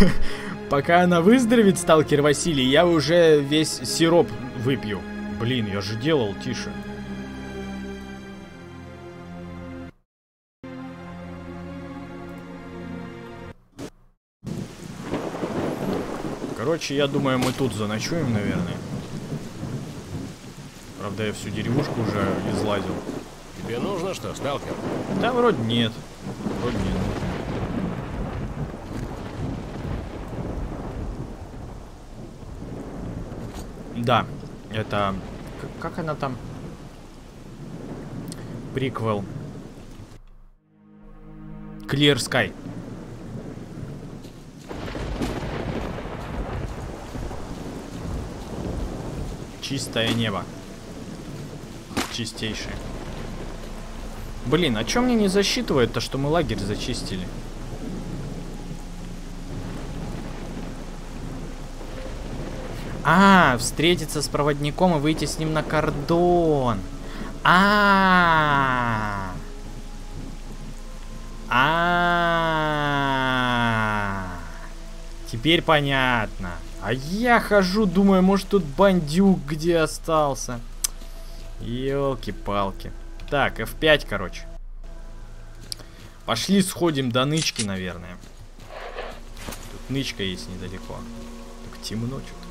Пока она выздоровеет, сталкер Василий, я уже весь сироп выпью. Блин, я же делал, тише. Короче, я думаю, мы тут заночуем, наверное. Правда, я всю деревушку уже излазил. Тебе нужно что, сталкер? Да, вроде нет. Вроде нет. Да, это... Как она там? Приквел. Clear Sky. Чистое небо. Чистейшее. Блин, а чё мне не засчитывает то, что мы лагерь зачистили? Встретиться с проводником и выйти с ним на кордон. А. А. Теперь понятно. А я хожу, думаю, может тут бандюк где остался. Елки-палки. Так, F5, короче. Пошли сходим до нычки, наверное. Тут нычка есть недалеко. Так темно что-то.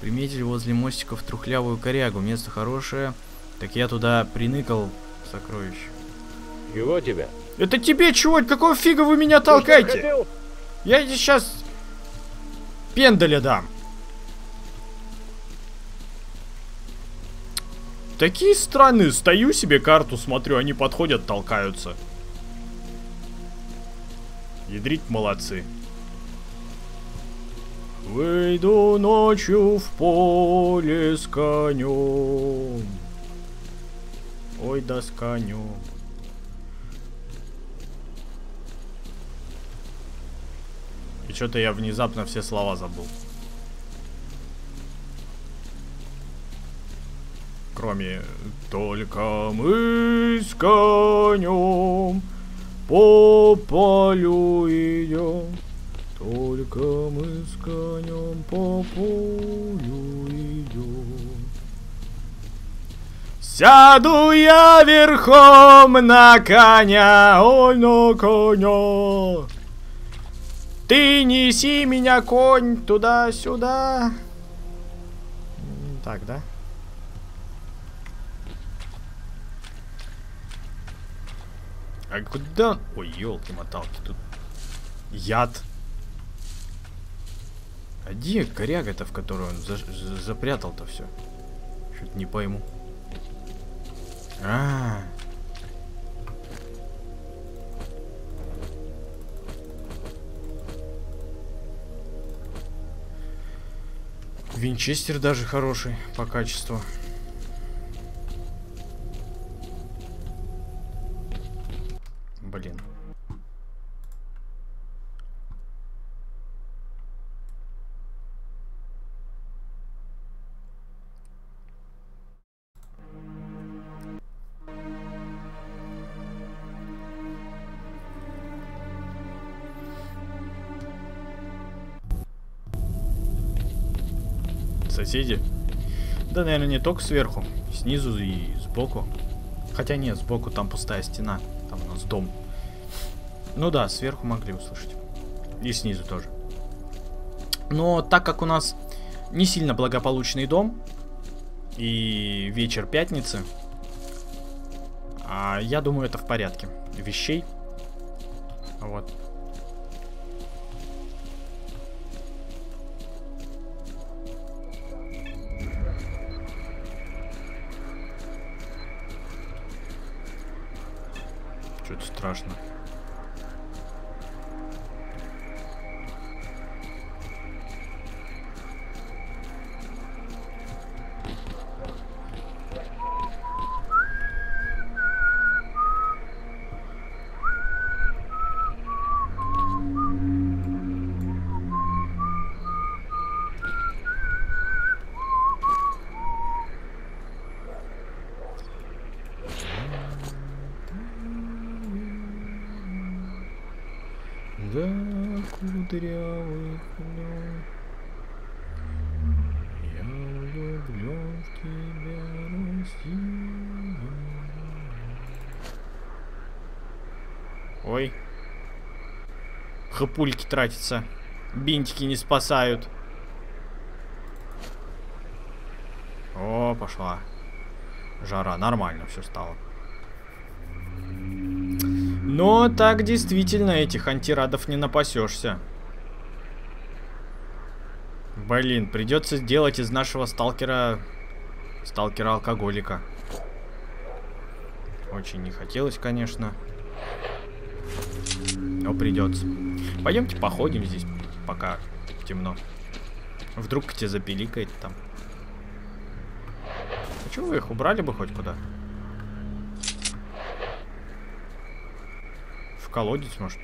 Приметили возле мостиков трухлявую корягу. Место хорошее. Так я туда приныкал сокровище. Чего тебя? Это тебе чего? Какого фига вы меня толкаете? Я тебе сейчас пендаля дам. Такие странные. Стою себе карту смотрю, они подходят, толкаются. Ядрить молодцы. Выйду ночью в поле с конем. Ой, да с конем. И что-то я внезапно все слова забыл. Кроме «Только мы с конем по полю идем». Только мы с конем по полю идем. Сяду я верхом на коня, ой, на коня. Ты неси меня, конь, туда-сюда. Так, да? А куда? Ой, елки-моталки, тут яд. А где коряга-то, в которую он за- за- запрятал-то все? Что-то не пойму. А, Винчестер даже хороший по качеству. Соседи? Да, наверное, не только сверху, снизу и сбоку. Хотя нет, сбоку там пустая стена, там у нас дом. Ну да, сверху могли услышать. И снизу тоже. Но так как у нас не сильно благополучный дом и вечер пятницы, а я думаю, это в порядке. Вещей. Вот. Хапульки тратятся. Бинтики не спасают. О, пошла. Жара, нормально все стало. Но так действительно этих антирадов не напасешься. Блин, придется сделать из нашего сталкера... Сталкера-алкоголика. Очень не хотелось, конечно. Но придется. Пойдемте походим здесь, пока темно. Вдруг к тебе запиликает там. А чего вы их убрали бы хоть куда? В колодец, может?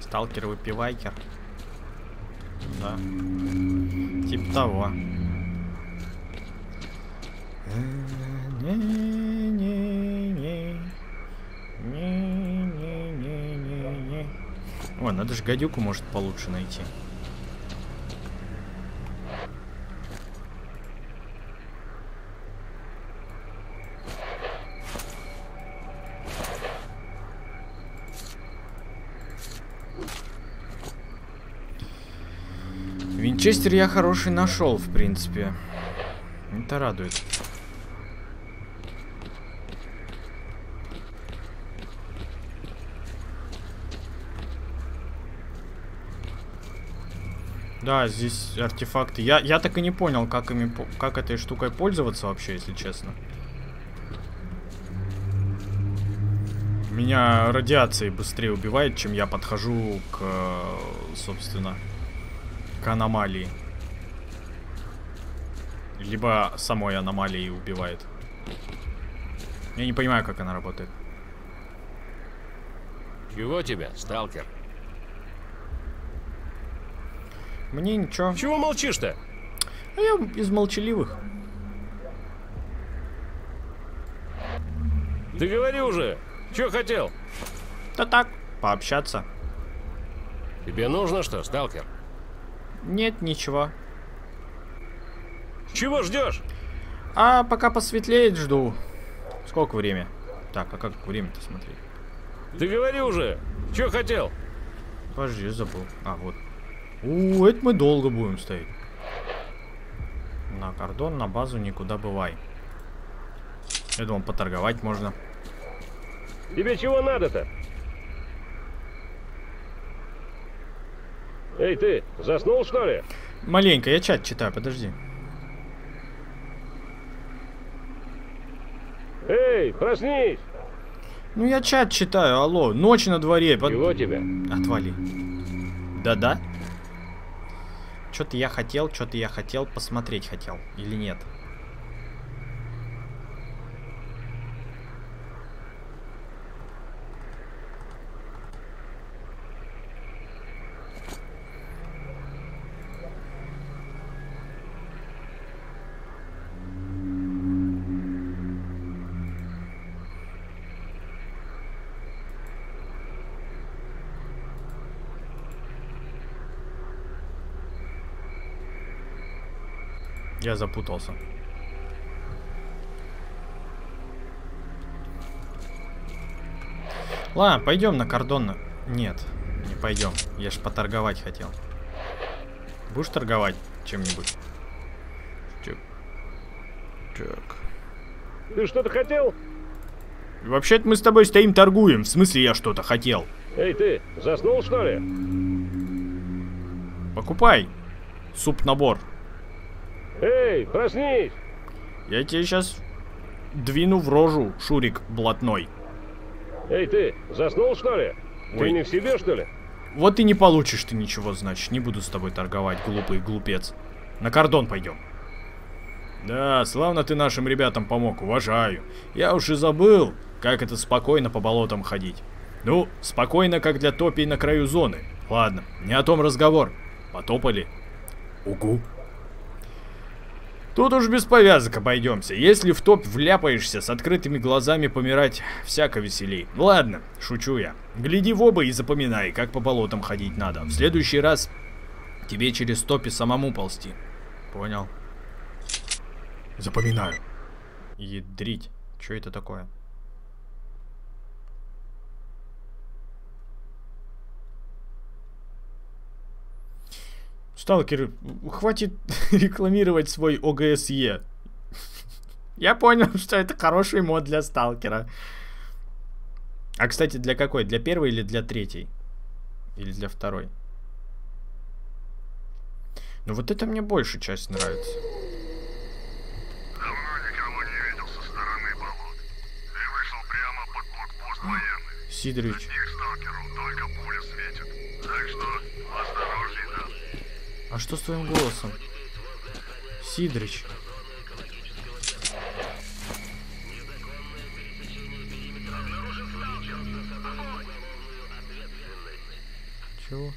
Сталкер выпивайкер. Да. Типа того. О, надо же гадюку может получше найти. Винчестер я хороший нашел, в принципе. Это радует. Да, здесь артефакты. Я, я так и не понял, как, ими, как этой штукой пользоваться вообще, если честно. Меня радиацией быстрее убивает, чем я подхожу к, собственно, к аномалии. Либо самой аномалии убивает. Я не понимаю, как она работает. Чего тебе, сталкер? Мне ничего. Чего молчишь-то? А я из молчаливых. Ты говори уже. Что хотел? Да так, пообщаться. Тебе нужно что, сталкер? Нет, ничего. Чего ждешь? А пока посветлеет, жду. Сколько время? Так, а как время-то смотреть? Ты говори уже. Что хотел? Подожди, забыл. А, вот. У, это мы долго будем стоять. На кордон, на базу никуда бывай. Я думал, поторговать можно. Тебе чего надо-то? Эй, ты, заснул, что ли? Маленько, я чат читаю, подожди. Эй, проснись! Ну я чат читаю, алло, ночь на дворе. Под... Чего тебе? Отвали. Да-да. Что-то я хотел, что-то я хотел, посмотреть хотел. Или нет? Я запутался. Ладно, пойдем на кордон. Нет, не пойдем. Я ж поторговать хотел. Будешь торговать чем-нибудь? Так. Так. Ты что-то хотел? Вообще-то мы с тобой стоим торгуем. В смысле я что-то хотел? Эй, ты, заснул что ли? Покупай. Суп-набор. Эй, проснись! Я тебе сейчас двину в рожу, Шурик блатной. Эй, ты, заснул, что ли? Ой. Ты не в себе, что ли? Вот и не получишь ты ничего, значит. Не буду с тобой торговать, глупый глупец. На кордон пойдем. Да, славно ты нашим ребятам помог, уважаю. Я уж и забыл, как это спокойно по болотам ходить. Ну, спокойно, как для топий на краю зоны. Ладно, не о том разговор. Потопали. Угу. Тут уж без повязок обойдемся. Если в топ вляпаешься, с открытыми глазами помирать всяко веселей. Ладно, шучу я. Гляди в оба и запоминай, как по болотам ходить надо. В следующий раз тебе через топи самому ползти. Понял? Запоминаю. Ядрить. Что это такое? Сталкер, хватит рекламировать свой ОГСЕ. Я понял, что это хороший мод для сталкера. А, кстати, для какой? Для первой или для третьей? Или для второй? Ну вот это мне больше часть нравится. Давно никого не видел со стороны болот. Ты вышел прямо под блокпост военных. Сидорович. А что с твоим голосом? Сидорыч. Чего?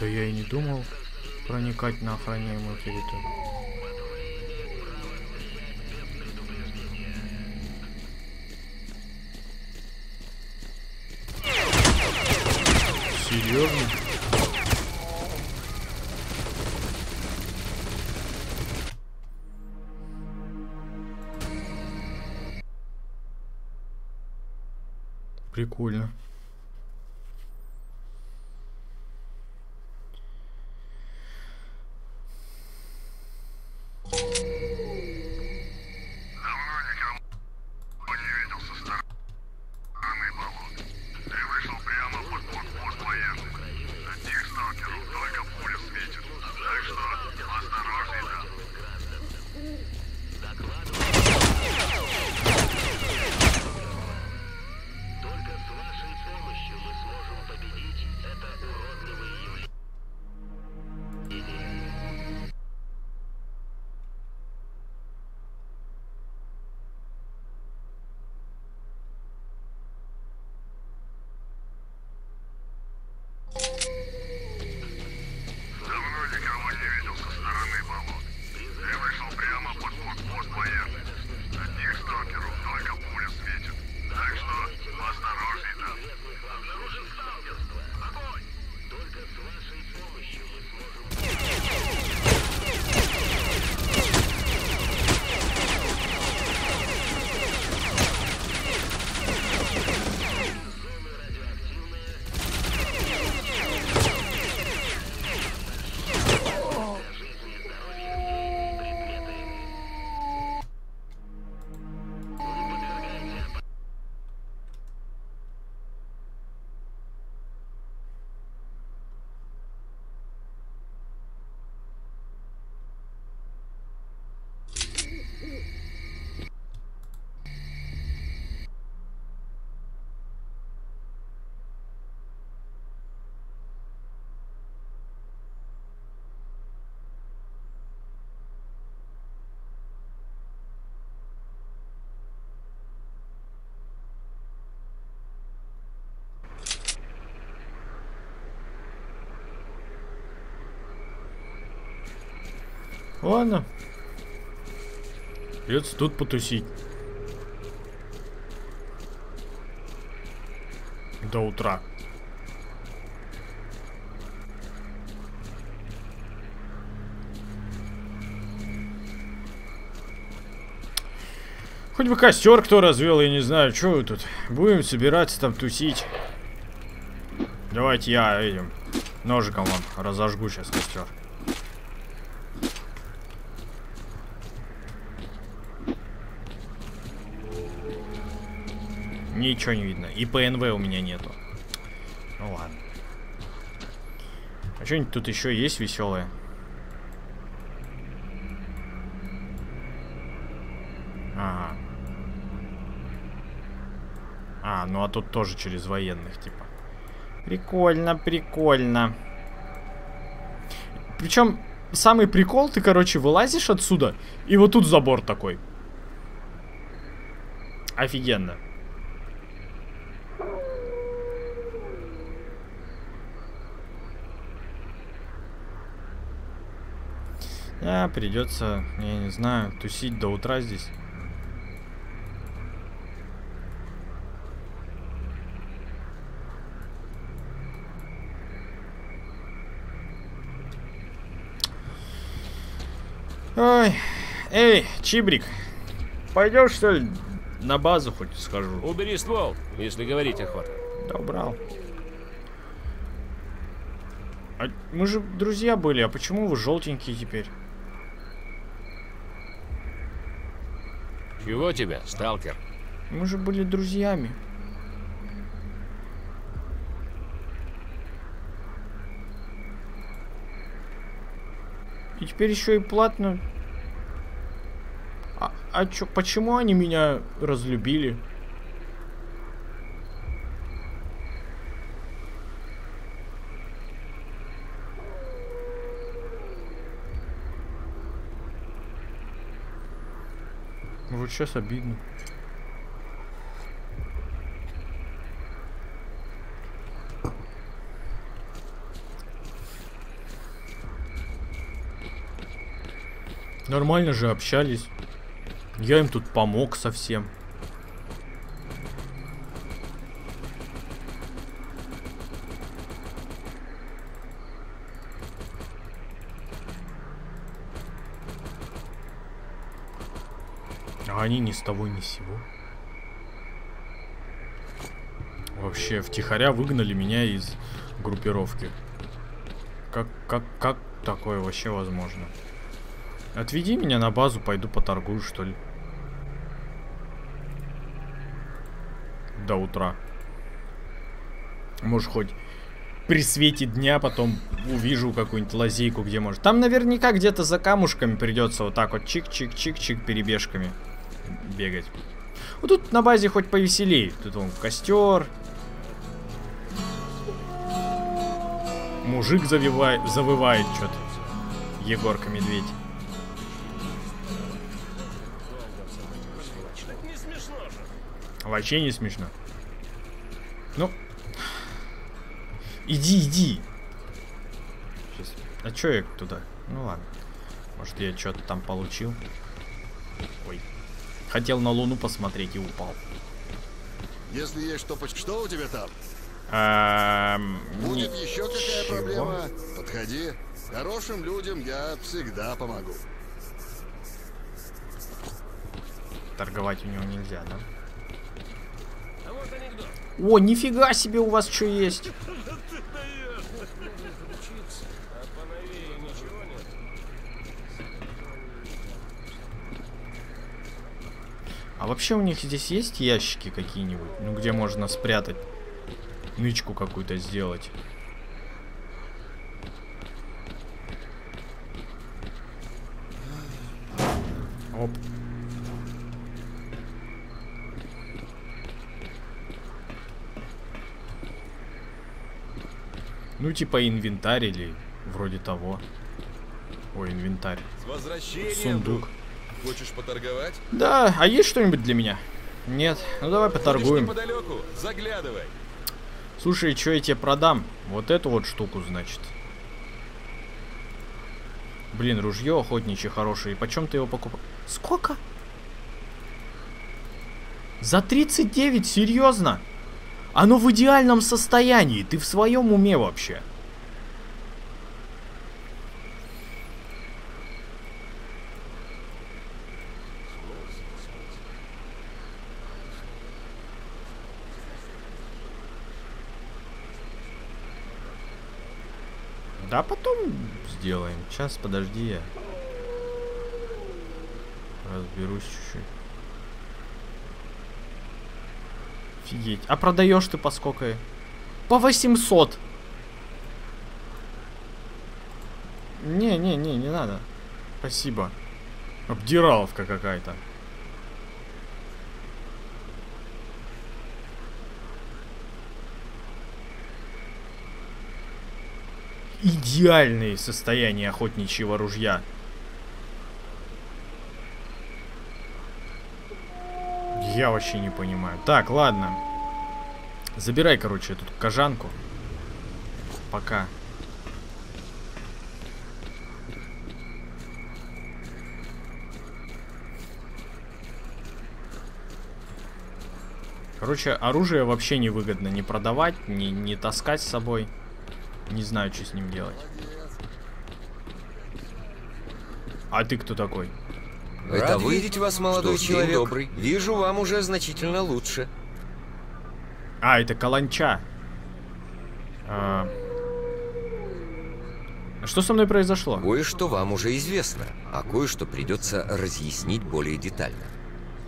Да я и не думал проникать на охраняемую территорию. Серьезно? Прикольно. Ладно. Придется тут потусить. До утра. Хоть бы костер кто развел, я не знаю, что вы тут. Будем собираться там тусить. Давайте я этим ножиком вам разожгу сейчас костер. Ничего не видно. И ПНВ у меня нету. Ну ладно. А что-нибудь тут еще есть веселое? Ага. А, ну а тут тоже через военных, типа. Прикольно, прикольно. Причем самый прикол, ты, короче, вылазишь отсюда, и вот тут забор такой. Офигенно. Да, придется, я не знаю, тусить до утра здесь. Ой, эй, Чибрик, пойдешь что ли на базу хоть схожу? Убери ствол, если говорить охота. Да убрал. А мы же друзья были, а почему вы желтенькие теперь? Чего тебе, сталкер? Мы же были друзьями. И теперь еще и платно. А, а чё, почему они меня разлюбили? Сейчас обидно. Нормально же общались. Я им тут помог совсем. Они ни с того ни с сего. Вообще, втихаря выгнали меня из группировки. Как, как, как такое вообще возможно? Отведи меня на базу, пойду поторгую, что ли. До утра. Может, хоть при свете дня потом увижу какую-нибудь лазейку, где может. Там наверняка где-то за камушками придется вот так вот чик-чик-чик-чик перебежками бегать. Вот тут на базе хоть повеселей. Тут вон костер. Мужик завивает, завывает что-то. Егорка Медведь. Вообще не смешно. Ну. Иди, иди. Сейчас. А чё я туда? Ну ладно. Может я что-то там получил. Ой. Хотел на Луну посмотреть и упал. Если есть что... Что у тебя там? Эм, Будет еще какая проблема? Подходи. Хорошим людям я всегда помогу. Торговать у него нельзя, да? А вот анекдот. О, нифига себе у вас что есть. А поновее ничего нет. А вообще у них здесь есть ящики какие-нибудь? Ну, где можно спрятать нычку какую-то сделать? Оп. Ну, типа инвентарь или вроде того. Ой, инвентарь. С возвращением, Сундук. друг. Хочешь поторговать? Да, а есть что-нибудь для меня? Нет. Ну давай поторгуем. Заглядывай. Слушай, что я тебе продам? Вот эту вот штуку, значит. Блин, ружье охотничье хорошее. И почем ты его покупаешь? Сколько? За 39? Серьезно? Оно в идеальном состоянии. Ты в своем уме вообще? Да, потом сделаем. Сейчас, подожди я. Разберусь чуть-чуть. Офигеть. А продаешь ты по сколько? По 800. Не-не-не, не надо. Спасибо. Обдираловка какая-то. идеальное состояние охотничьего ружья. Я вообще не понимаю. Так, ладно. Забирай, короче, эту кожанку. Пока. Короче, оружие вообще невыгодно не продавать, не, не таскать с собой. Не знаю, что с ним делать. А ты кто такой? Это Рад вы? видеть вас, молодой Что человек. добрый. Вижу, вам уже значительно лучше. А, это каланча. А... Что со мной произошло? Кое-что вам уже известно, а кое-что придется разъяснить более детально.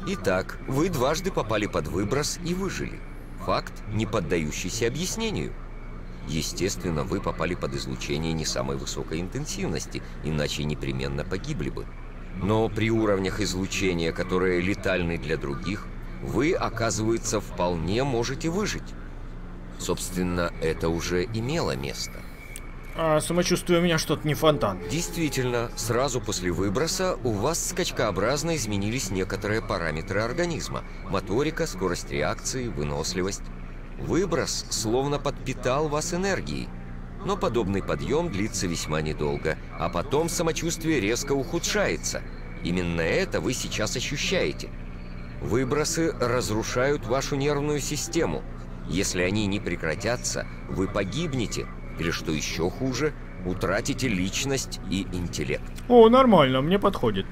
Итак, вы дважды попали под выброс и выжили. Факт, не поддающийся объяснению. Естественно, вы попали под излучение не самой высокой интенсивности, иначе непременно погибли бы. Но при уровнях излучения, которые летальны для других, вы, оказывается, вполне можете выжить. Собственно, это уже имело место. А, самочувствие у меня что-то не фонтан. Действительно, сразу после выброса у вас скачкообразно изменились некоторые параметры организма. Моторика, скорость реакции, выносливость. Выброс словно подпитал вас энергией. Но подобный подъем длится весьма недолго, а потом самочувствие резко ухудшается. Именно это вы сейчас ощущаете. Выбросы разрушают вашу нервную систему. Если они не прекратятся, вы погибнете, или что еще хуже, утратите личность и интеллект. О, нормально, мне подходит.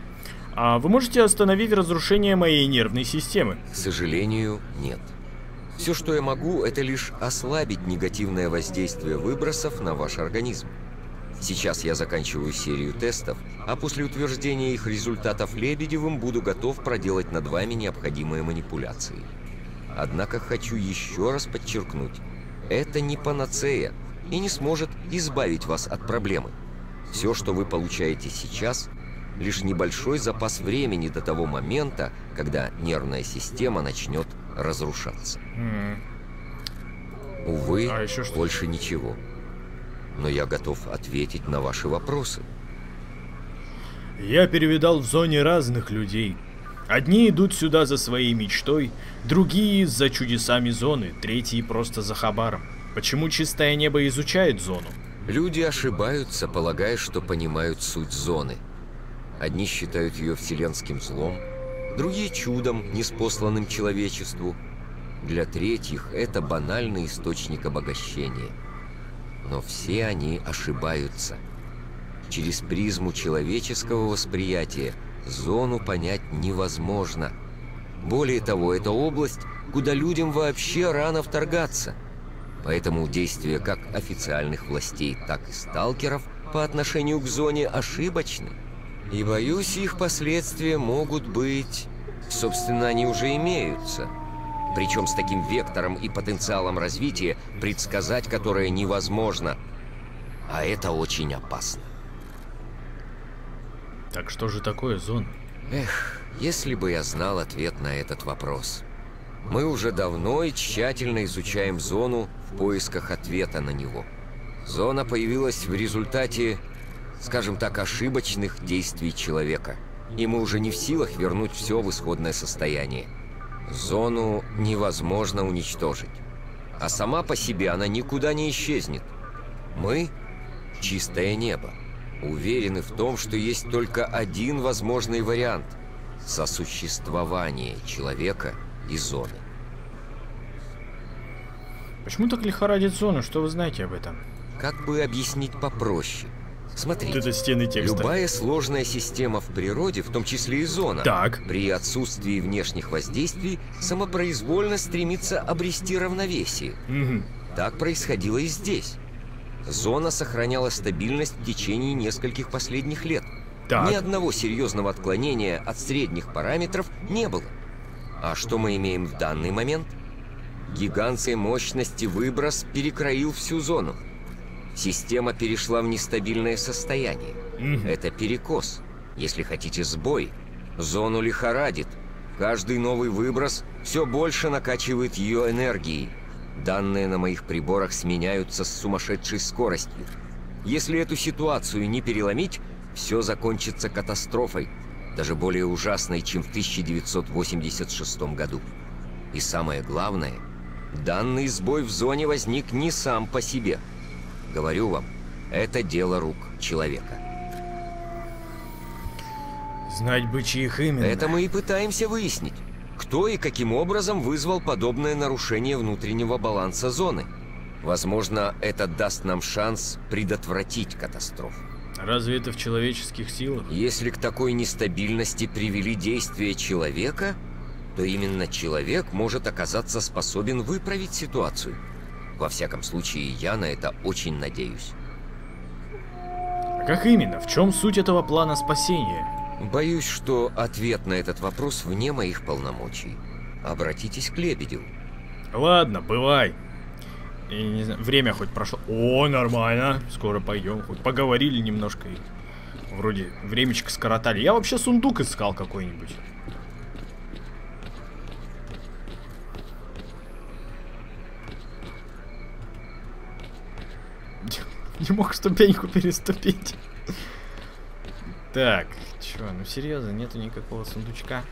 А вы можете остановить разрушение моей нервной системы? К сожалению, нет. Все, что я могу, это лишь ослабить негативное воздействие выбросов на ваш организм. Сейчас я заканчиваю серию тестов, а после утверждения их результатов Лебедевым буду готов проделать над вами необходимые манипуляции. Однако хочу еще раз подчеркнуть, это не панацея и не сможет избавить вас от проблемы. Все, что вы получаете сейчас, лишь небольшой запас времени до того момента, когда нервная система начнет разрушаться. Увы, А еще что? больше ничего. Но я готов ответить на ваши вопросы. Я перевидал в зоне разных людей. Одни идут сюда за своей мечтой, другие за чудесами зоны, третьи просто за хабаром. Почему чистое небо изучает зону? Люди ошибаются, полагая, что понимают суть зоны. Одни считают ее вселенским злом, другие чудом, неспосланным человечеству. Для третьих это банальный источник обогащения. Но все они ошибаются. Через призму человеческого восприятия зону понять невозможно. Более того, это область, куда людям вообще рано вторгаться. Поэтому действия как официальных властей, так и сталкеров по отношению к зоне ошибочны. И боюсь, их последствия могут быть... Собственно, они уже имеются. Причем с таким вектором и потенциалом развития, предсказать которое невозможно. А это очень опасно. Так что же такое зона? Эх, если бы я знал ответ на этот вопрос. Мы уже давно и тщательно изучаем зону в поисках ответа на него. Зона появилась в результате, скажем так, ошибочных действий человека. И мы уже не в силах вернуть все в исходное состояние. Зону невозможно уничтожить. А сама по себе она никуда не исчезнет. Мы — чистое небо. Уверены в том, что есть только один возможный вариант – сосуществование человека и зоны. Почему так лихорадит зону? Что вы знаете об этом? Как бы объяснить попроще? Вот Смотрите, это стены текста. любая сложная система в природе, в том числе и зона, Так. при отсутствии внешних воздействий самопроизвольно стремится обрести равновесие. Мгм. Так происходило и здесь. Зона сохраняла стабильность в течение нескольких последних лет. Так. Ни одного серьезного отклонения от средних параметров не было. А что мы имеем в данный момент? Гигантской мощности выброс перекроил всю зону. Система перешла в нестабильное состояние. Это перекос. Если хотите сбой, зону лихорадит. Каждый новый выброс все больше накачивает ее энергией. Данные на моих приборах сменяются с сумасшедшей скоростью. Если эту ситуацию не переломить, все закончится катастрофой, даже более ужасной, чем в 1986 году. И самое главное, данный сбой в зоне возник не сам по себе. Говорю вам, это дело рук человека. Знать бы, чьих именно. Это мы и пытаемся выяснить. Кто и каким образом вызвал подобное нарушение внутреннего баланса зоны. Возможно, это даст нам шанс предотвратить катастрофу. Разве это в человеческих силах? Если к такой нестабильности привели действия человека, то именно человек может оказаться способен выправить ситуацию. Во всяком случае, я на это очень надеюсь. А как именно? В чем суть этого плана спасения? Боюсь, что ответ на этот вопрос вне моих полномочий. Обратитесь к Лебедеву. Ладно, бывай. Я не знаю, время хоть прошло. О, нормально. Скоро пойдем. Хоть поговорили немножко и вроде времечко скоротали. Я вообще сундук искал какой-нибудь. Не мог ступеньку переступить. Так, чё, ну серьезно, нету никакого сундучка.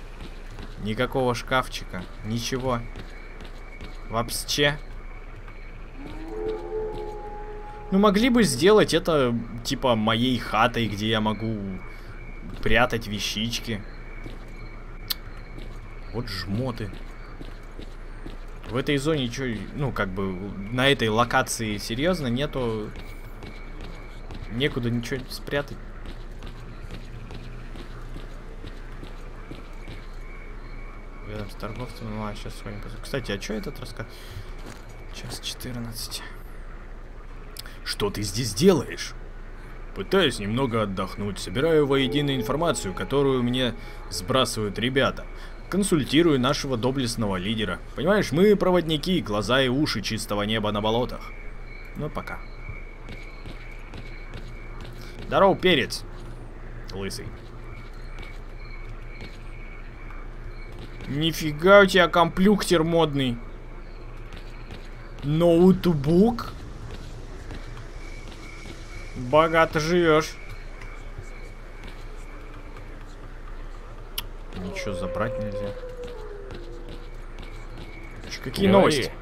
Никакого шкафчика. Ничего. Вообще. Ну, могли бы сделать это, типа, моей хатой, где я могу прятать вещички. Вот жмоты. В этой зоне ничего, ну, как бы, на этой локации серьезно нету... Некуда ничего спрятать. С торговцем. Ну, а сейчас посмотрим. Кстати, а что этот рассказ? Час 14. Что ты здесь делаешь? Пытаюсь немного отдохнуть, собираю воедино информацию, которую мне сбрасывают ребята. Консультирую нашего доблестного лидера. Понимаешь, мы проводники, глаза и уши чистого неба на болотах. Ну, пока. Здорово, перец. Лысый. Нифига у тебя комплюктер модный. Ноутбук? Богато живешь. Ничего забрать нельзя. Чё, Какие Говори. новости?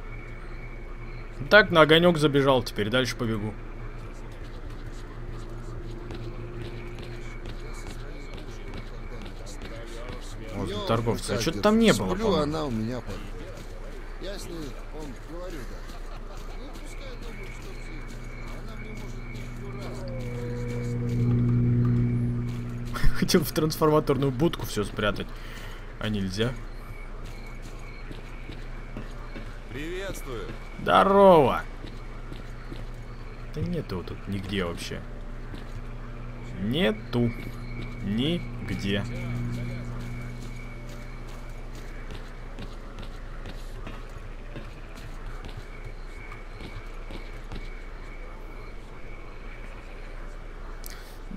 Так, на огонек забежал, теперь дальше побегу. Вот Ёлка, торговца, а что-то там не было, Сплю, она у меня под... Я с ней, он, говорю, да. Ну, Хотел в трансформаторную будку все спрятать. А нельзя. Приветствую. Здорово! Да нету тут нигде вообще. Нету. Нигде.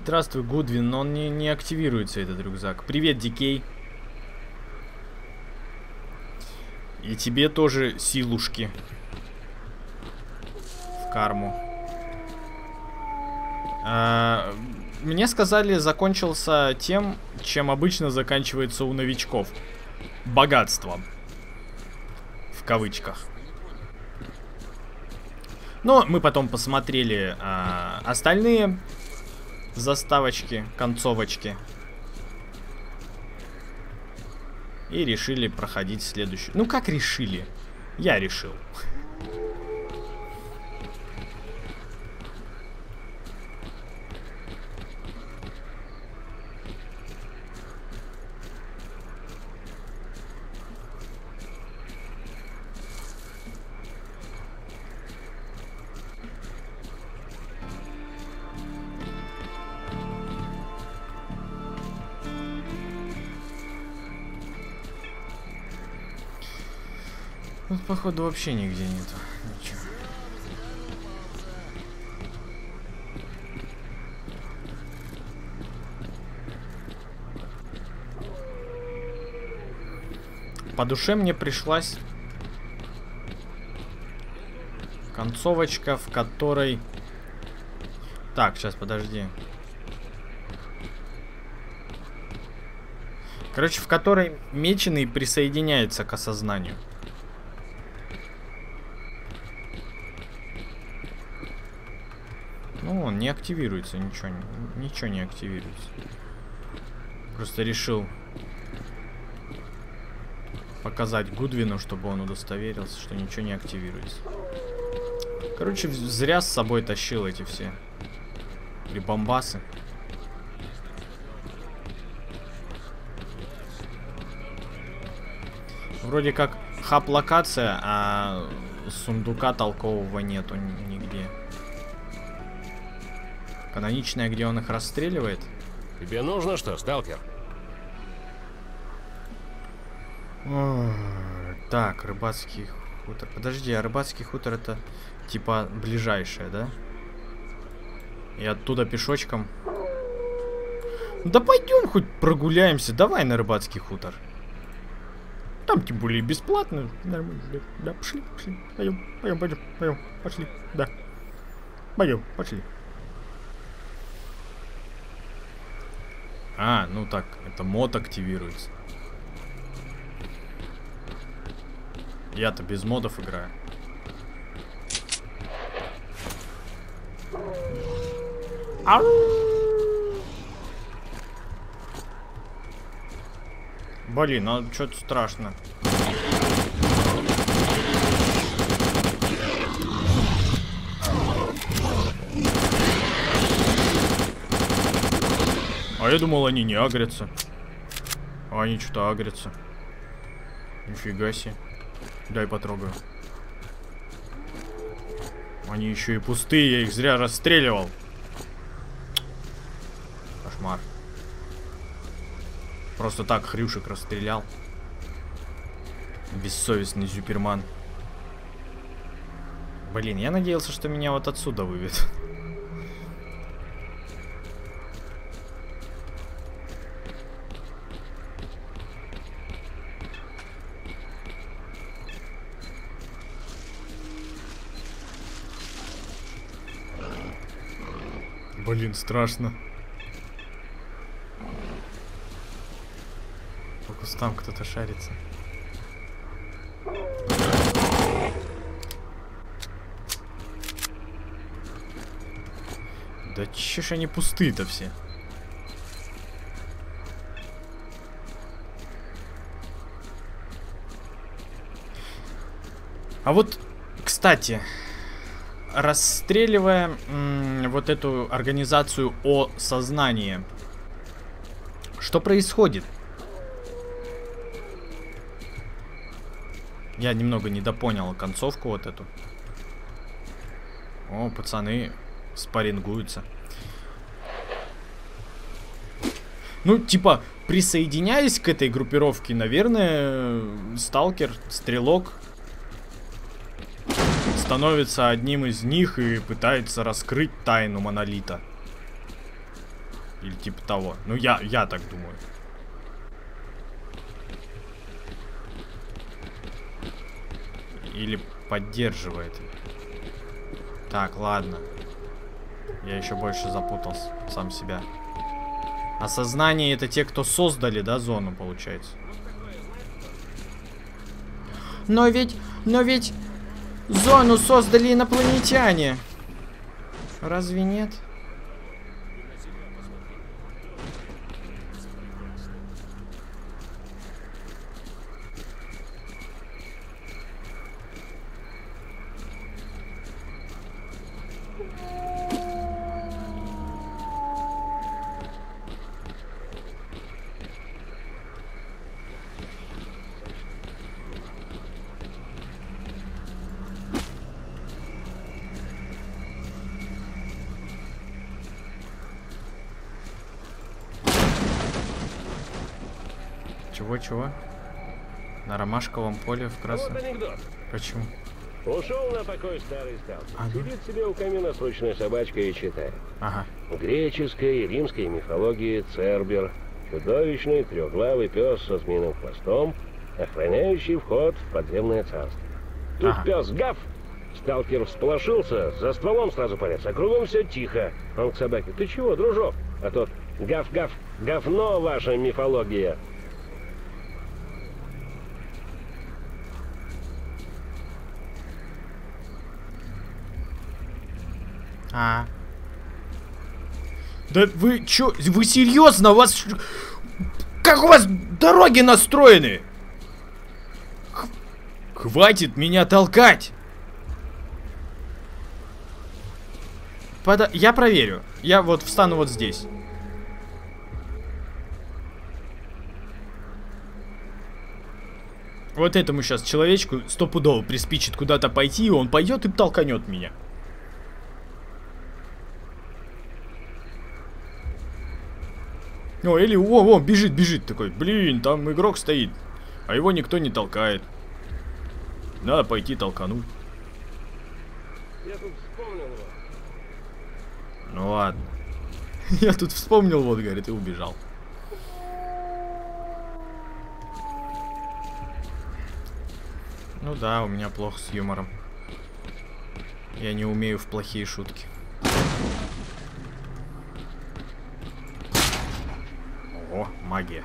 Здравствуй, Гудвин, но он не, не активируется, этот рюкзак. Привет, Дикей. И тебе тоже силушки. В карму. А, мне сказали, закончился тем, чем обычно заканчивается у новичков. Богатством. В кавычках. Но мы потом посмотрели а, остальные заставочки, концовочки. И решили проходить следующую. Ну как решили? Я решил. Походу, вообще нигде нету. Ничего. По душе мне пришлась концовочка, в которой... Так, сейчас, подожди. Короче, в которой меченый присоединяется к осознанию. Ну, он не активируется, ничего, ничего не активируется. Просто решил по- показать Гудвину, чтобы он удостоверился, что ничего не активируется. Короче, зря с собой тащил эти все прибамбасы. Вроде как хаб-локация, а сундука толкового нету нигде. Каноничная, где он их расстреливает? Тебе нужно что, сталкер? Так, рыбацкий хутор. Подожди, а рыбацкий хутор это типа ближайшее, да? И оттуда пешочком. Да пойдем хоть прогуляемся, давай на рыбацкий хутор. Там тем более бесплатно. Нормально, да, да, пошли, пошли. Пойдем, пойдем, пойдем, пойдем, пошли, да. Пойдем, пошли. А, ну так, это мод активируется. Я-то без модов играю. Ау! Блин, а что-то страшно. Я думал, они не агрятся. А они что-то агрятся. Нифига себе. Дай потрогаю. Они еще и пустые, я их зря расстреливал. Кошмар. Просто так хрюшек расстрелял. Бессовестный Зюперман. Блин, я надеялся, что меня вот отсюда выведут. Блин, страшно. По кустам кто-то шарится. Да че ж они пустые-то все? А вот, кстати, расстреливая вот эту организацию о сознании, что происходит? Я немного недопонял концовку вот эту. О, пацаны спаррингуются. Ну, типа, присоединяясь к этой группировке, наверное, сталкер, стрелок становится одним из них и пытается раскрыть тайну монолита. Или типа того. Ну, я, я так думаю. Или поддерживает. Так, ладно. Я еще больше запутался сам себя. Осознание это те, кто создали, да, зону, получается. Но ведь, но ведь зону создали инопланетяне. Разве нет? Чего-чего? На ромашковом поле в Вот красном? анекдот. Почему? Ушел на покой старый сталкер. Ага. Сидит себе у камина с ручной собачкой и читает. Ага. В греческой и римской мифологии Цербер – чудовищный трехглавый пес со змеиным хвостом, охраняющий вход в подземное царство. Тут Ага. пес Гав. Сталкер всполошился, за стволом сразу полез, а кругом все тихо. Он к собаке, ты чего, дружок? А тот, Гав-гав, говно ваша мифология. А. Да вы чё? Вы серьезно? У вас... Как у вас дороги настроены? Хватит меня толкать! Пода... Я проверю. Я вот встану вот здесь. Вот этому сейчас человечку стопудово приспичит куда-то пойти, и он пойдет и толканет меня. О, или, о, о, бежит, бежит такой. Блин, там игрок стоит, а его никто не толкает. Надо пойти толкануть. Я тут вспомнил его. Ну ладно. Я тут вспомнил, вот, говорит, и убежал. Ну да, у меня плохо с юмором. Я не умею в плохие шутки. О, магия.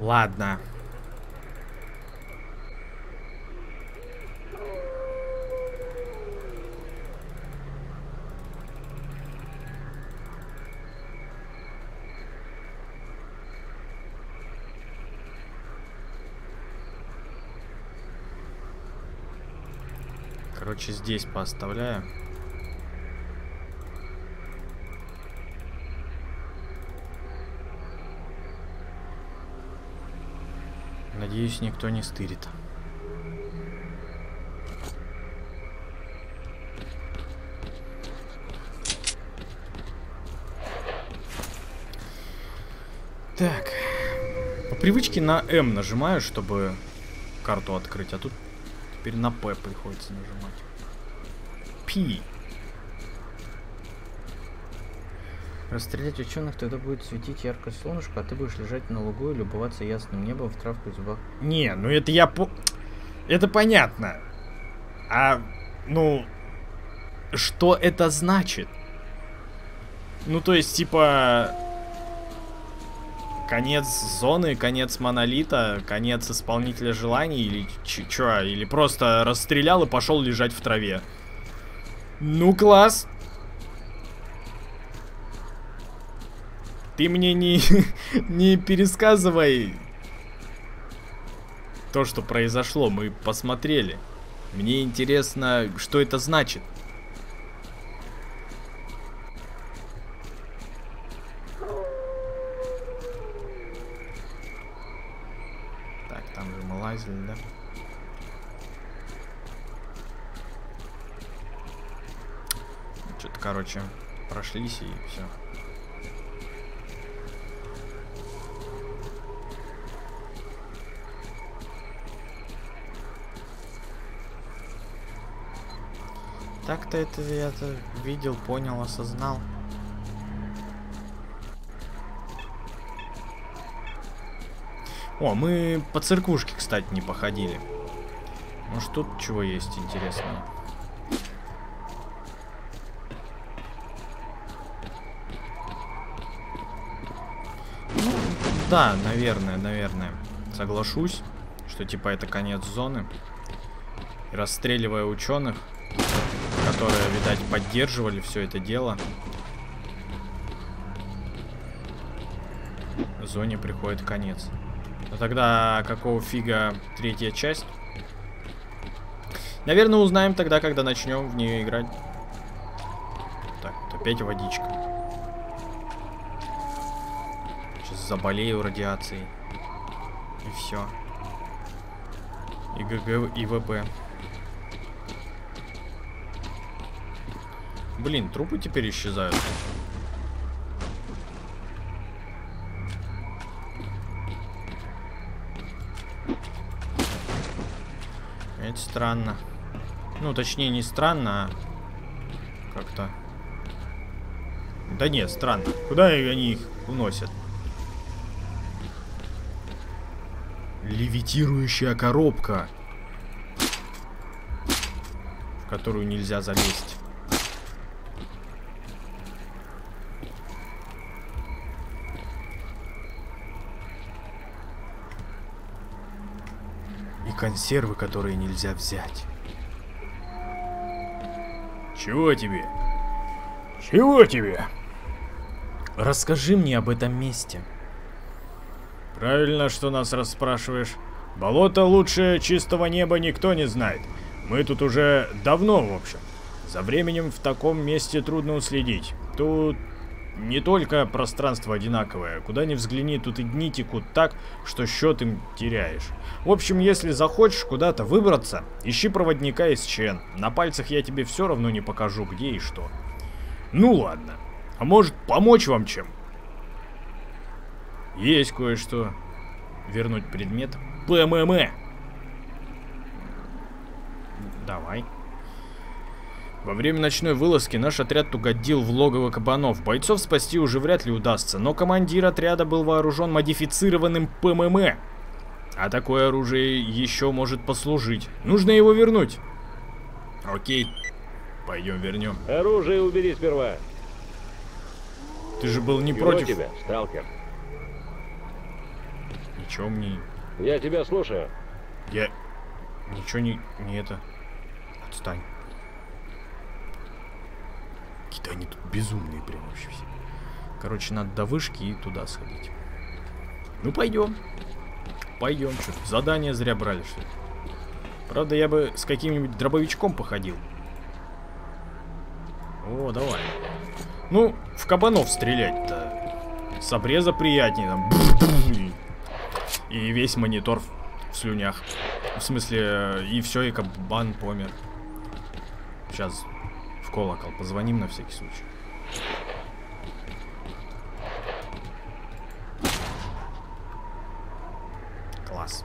Ладно. Короче, здесь поставляю. Надеюсь, никто не стырит. Так. По привычке на М нажимаю, чтобы карту открыть, а тут теперь на П приходится нажимать. Пи. Расстрелять ученых, тогда будет светить яркое солнышко, а ты будешь лежать на лугу и любоваться ясным небом в травку и зубах. Не, ну это я по... Это понятно. А, ну... Что это значит? Ну, то есть, типа... Конец зоны, конец монолита, конец исполнителя желаний или чё? Или просто расстрелял и пошел лежать в траве. Ну, класс. Ты мне не, не пересказывай то, что произошло. Мы посмотрели. Мне интересно, что это значит. Так, там же мы лазили, да? Что-то, короче, прошлись и все. Так-то это я-то видел, понял, осознал. О, мы по церквушке, кстати, не походили. Может, тут чего есть интересного? Да, наверное, наверное. Соглашусь, что типа это конец зоны. Расстреливая ученых, которые, видать, поддерживали все это дело. Зоне приходит конец. Но тогда какого фига третья часть? Наверное, узнаем тогда, когда начнем в нее играть. Так, опять водичка. Сейчас заболею радиацией. И все. И ГГ, и ВП. Блин, трупы теперь исчезают. Это странно. Ну, точнее, не странно, а как-то... Да нет, странно. Куда они их уносят? Левитирующая коробка. В которую нельзя залезть. консервы, которые нельзя взять. Чего тебе? Чего тебе? Расскажи мне об этом месте. Правильно, что нас расспрашиваешь. Болото лучше чистого неба никто не знает. Мы тут уже давно, в общем. За временем в таком месте трудно уследить. Тут не только пространство одинаковое. Куда ни взгляни, тут и дни текут так, что счет им теряешь. В общем, если захочешь куда-то выбраться, ищи проводника из Чен. На пальцах я тебе все равно не покажу, где и что. Ну ладно. А может, помочь вам чем? Есть кое-что. Вернуть предмет. ПММ. Давай. Во время ночной вылазки наш отряд угодил в логово кабанов. Бойцов спасти уже вряд ли удастся, но командир отряда был вооружен модифицированным ПММ. А такое оружие еще может послужить. Нужно его вернуть. Окей. Пойдем вернем. Оружие убери сперва. Ты же был не Чего против. тебя, сталкер? Ничего мне. Я тебя слушаю. Я. Ничего не. не это. Отстань. Какие-то они тут безумные прям вообще все. Короче, надо до вышки и туда сходить. Ну пойдем. Пойдем, что задание зря брали, что ли. Правда, я бы с каким-нибудь дробовичком походил. О, давай. Ну, в кабанов стрелять-то. С обреза приятнее там. И весь монитор в- слюнях. В смысле, э, и все, и кабан помер. Сейчас в колокол позвоним на всякий случай. Класс.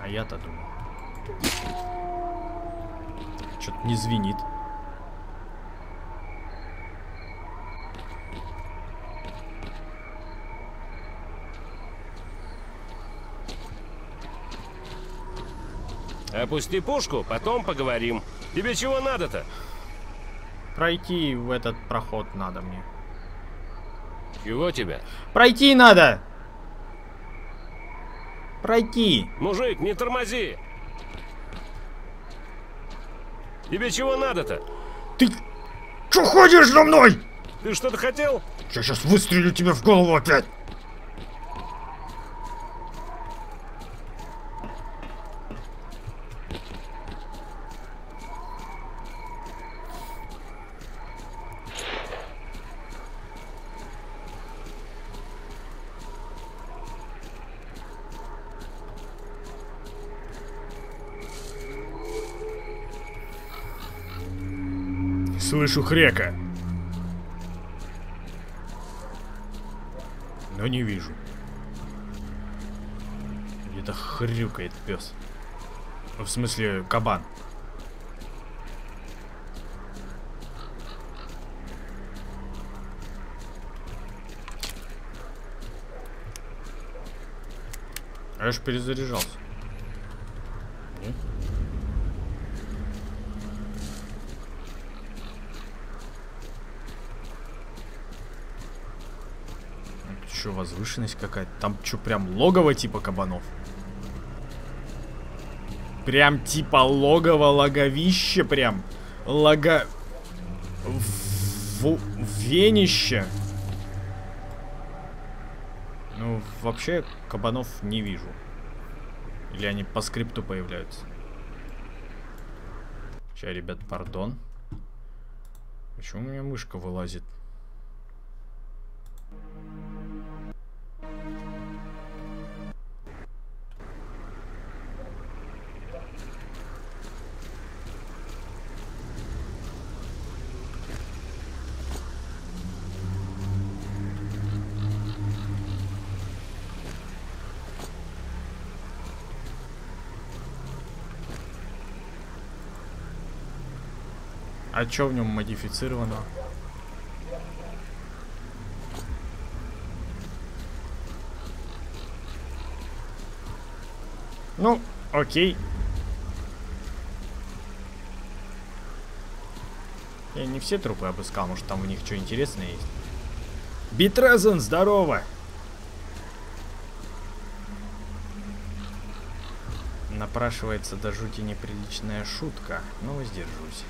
А я-то думал. Что-то не звенит. Опусти пушку, потом поговорим. Тебе чего надо-то? Пройти в этот проход надо мне. Чего тебе? Пройти надо! Пройти! Мужик, не тормози! Тебе чего надо-то? Ты что ходишь за мной? Ты что-то хотел? Я сейчас выстрелю тебе в голову опять. Слышу хрека. Но не вижу. Где-то хрюкает пес. В смысле, кабан. А я ж перезаряжался. Не? Что, возвышенность какая-то? Там что, прям логово типа кабанов? Прям типа логово, логовище прям. Лого... В... Венище. Ну, вообще, кабанов не вижу. Или они по скрипту появляются. Сейчас, ребят, пардон. Почему у меня мышка вылазит? А что в нем модифицировано? Ну, окей. Я не все трупы обыскал, может там у них что интересное есть. Битразен, здорово! Напрашивается до жути неприличная шутка, но воздержусь.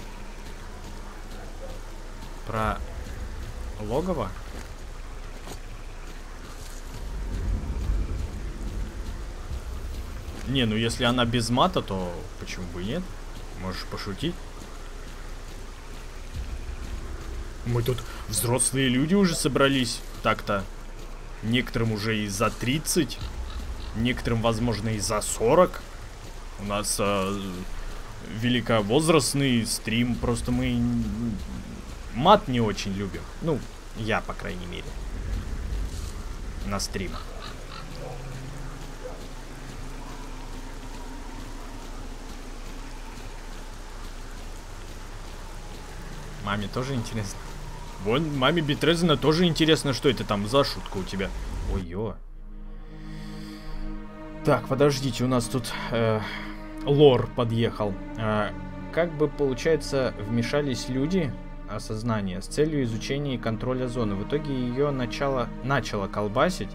Про логово? Не, ну если она без мата, то почему бы и нет? Можешь пошутить. Мы тут взрослые люди уже собрались. Так-то. Некоторым уже и за 30. Некоторым, возможно, и за 40. У нас э, великовозрастный стрим. Просто мы мат не очень любим. Ну, я, по крайней мере. На стримах. Маме тоже интересно. Вон, маме Битрезена тоже интересно, что это там за шутка у тебя. Ой-ё. Так, подождите, у нас тут э, лор подъехал. Э, как бы, получается, вмешались люди, осознание, с целью изучения и контроля зоны. В итоге ее начало, начало колбасить,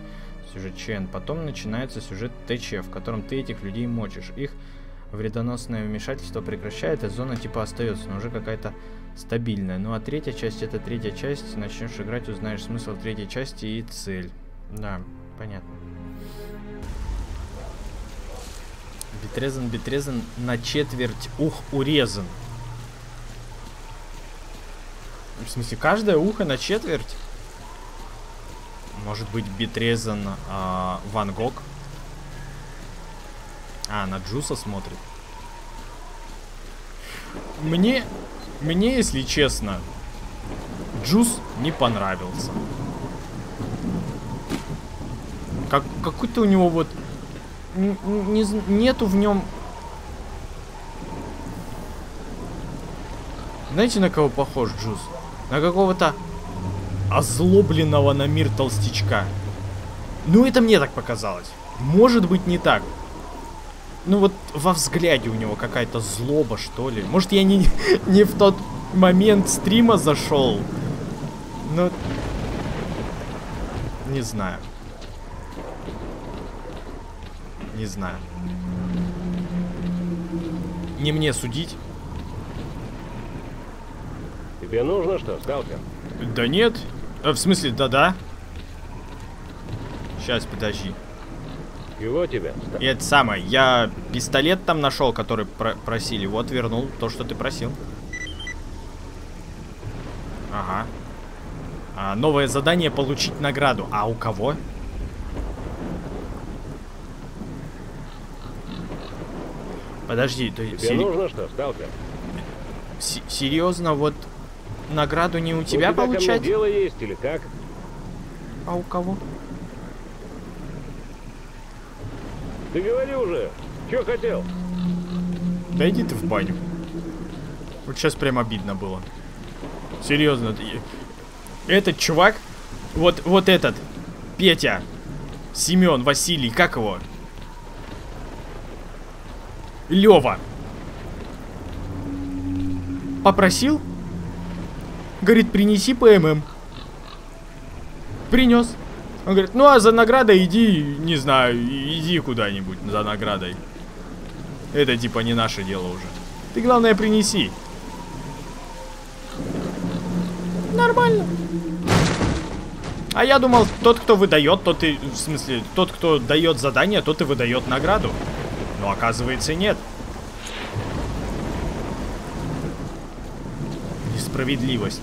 сюжет ЧН, потом начинается сюжет ТЧ, в котором ты этих людей мочишь. Их вредоносное вмешательство прекращает, и зона типа остается, но уже какая-то стабильная. Ну а третья часть это третья часть. Начнешь играть, узнаешь смысл третьей части и цель. Да, понятно. Битрезан, битрезан на четверть ух урезан. В смысле, каждое ухо на четверть? Может быть, битрезан а, Ван Гог? А, на Джуса смотрит. Мне, мне, если честно, Джус не понравился. Как, какой-то у него вот... Не, нету в нем... Знаете, на кого похож Джус? На какого-то озлобленного на мир толстячка. Ну, это мне так показалось. Может быть, не так. Ну вот во взгляде у него какая-то злоба, что ли. Может, я не, не в тот момент стрима зашел. Ну, не знаю. Не знаю. Не мне судить. Тебе нужно что, сталкер? Да нет. Э, в смысле, да-да. Сейчас, подожди. Чего тебе? И это самое, я пистолет там нашел, который про- просили. Вот вернул то, что ты просил. Ага. А, новое задание получить награду. А у кого? Подожди, то есть Тебе сери- нужно что, сталкер? се- серьезно, вот награду не у У тебя ко мне получать? дело есть или как? А у кого? Ты говори уже. Че хотел? Да иди ты в баню. Вот сейчас прям обидно было. Серьезно. ты- Этот чувак, вот, вот этот, Петя, Семен, Василий, как его? Лева. Попросил? Говорит, принеси ПММ. Принес. Он говорит, ну а за наградой иди, не знаю, иди куда-нибудь за наградой. Это типа не наше дело уже. Ты главное принеси. Нормально. А я думал, тот, кто выдает, тот и... В смысле, тот, кто дает задание, тот и выдает награду. Но оказывается нет. Несправедливость.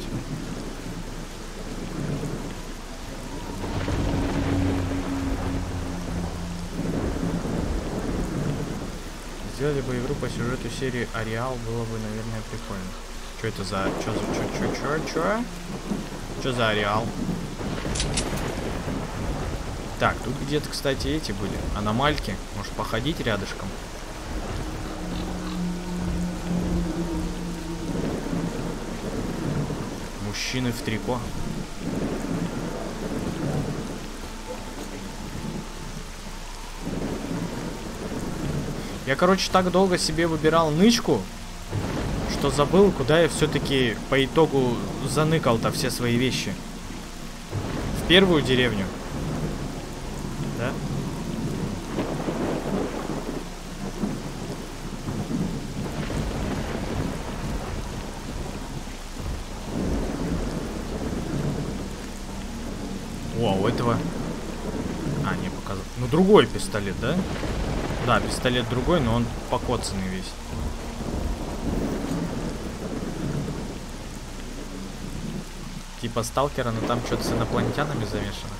Сделали бы игру по сюжету серии Ареал, было бы, наверное, прикольно. Что это за... Что за... Чё, чё, чё, чё? Что за Ареал? Так, тут где-то, кстати, эти были. Аномальки. Может, походить рядышком? Мужчины в трико. Я, короче, так долго себе выбирал нычку, что забыл, куда я все-таки по итогу заныкал-то все свои вещи. В первую деревню. Да? у этого... А, не показал. Ну, другой пистолет, да? Да, пистолет другой, но он покоцанный весь. Типа сталкера, но там что-то с инопланетянами замешано.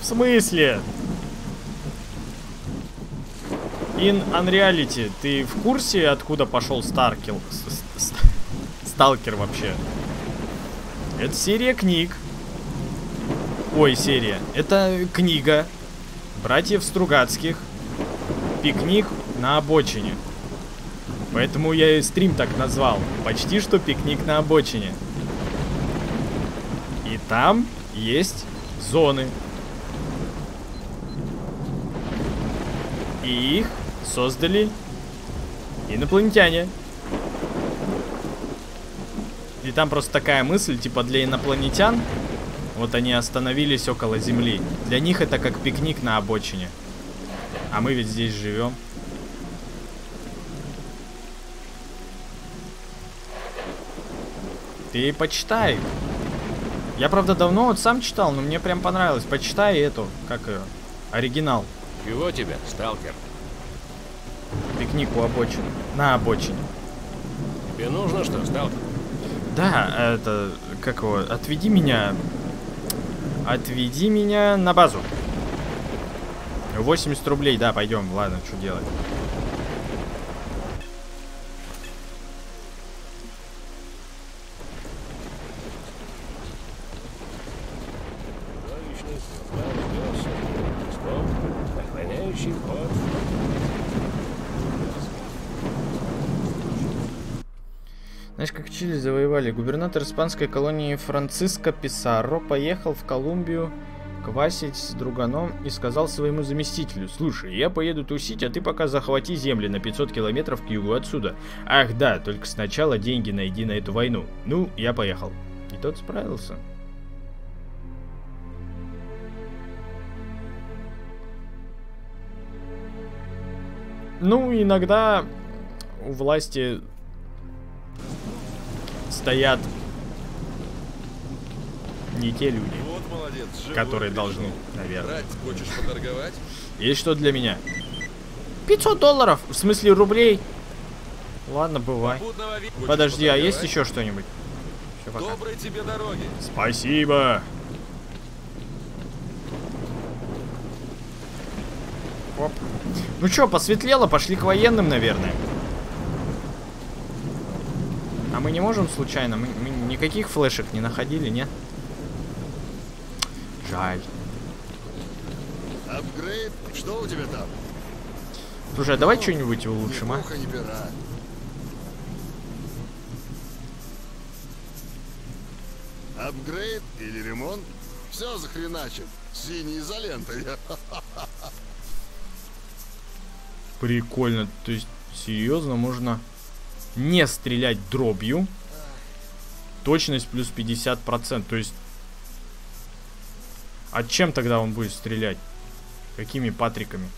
В смысле? In Unreality, ты в курсе, откуда пошел Старкил? Сталкер вообще? Это серия книг. Ой, серия. Это книга братьев Стругацких. Пикник на обочине. Поэтому я и стрим так назвал. Почти что пикник на обочине. И там есть зоны. И их создали инопланетяне. И там просто такая мысль, типа для инопланетян, вот они остановились около Земли. Для них это как пикник на обочине. А мы ведь здесь живем. Ты почитай. Я, правда, давно вот сам читал, но мне прям понравилось. Почитай эту, как ее, оригинал. Чего тебе, сталкер? Пикник у обочины. На обочине. Тебе нужно что, сталкер? Да, это, как его, отведи меня, отведи меня на базу. 80 рублей, да, пойдем, ладно, что делать. Завоевали? Губернатор испанской колонии Франциско Писарро поехал в Колумбию квасить с друганом и сказал своему заместителю, «Слушай, я поеду тусить, а ты пока захвати земли на 500 километров к югу отсюда. Ах да, только сначала деньги найди на эту войну. Ну, я поехал». И тот справился. Ну, иногда у власти стоят не те люди, Вот молодец, которые должны, наверное. Хочешь поторговать? Есть что для меня? 500 долларов, в смысле рублей. Ладно, бывай. Подожди, а есть еще что-нибудь? Доброй тебе дороги. Спасибо. Оп. Ну чё, посветлело, пошли к военным, наверное. А мы не можем случайно? Мы, мы никаких флешек не находили, не? Жаль. Апгрейд? Что у тебя там? Слушай, а давай что-нибудь улучшим, а? Апгрейд или ремонт? Все захреначим. Синей изолентой. Прикольно. То есть, серьезно, можно не стрелять дробью. Точность плюс 50%. То есть... А чем тогда он будет стрелять? Какими патриками?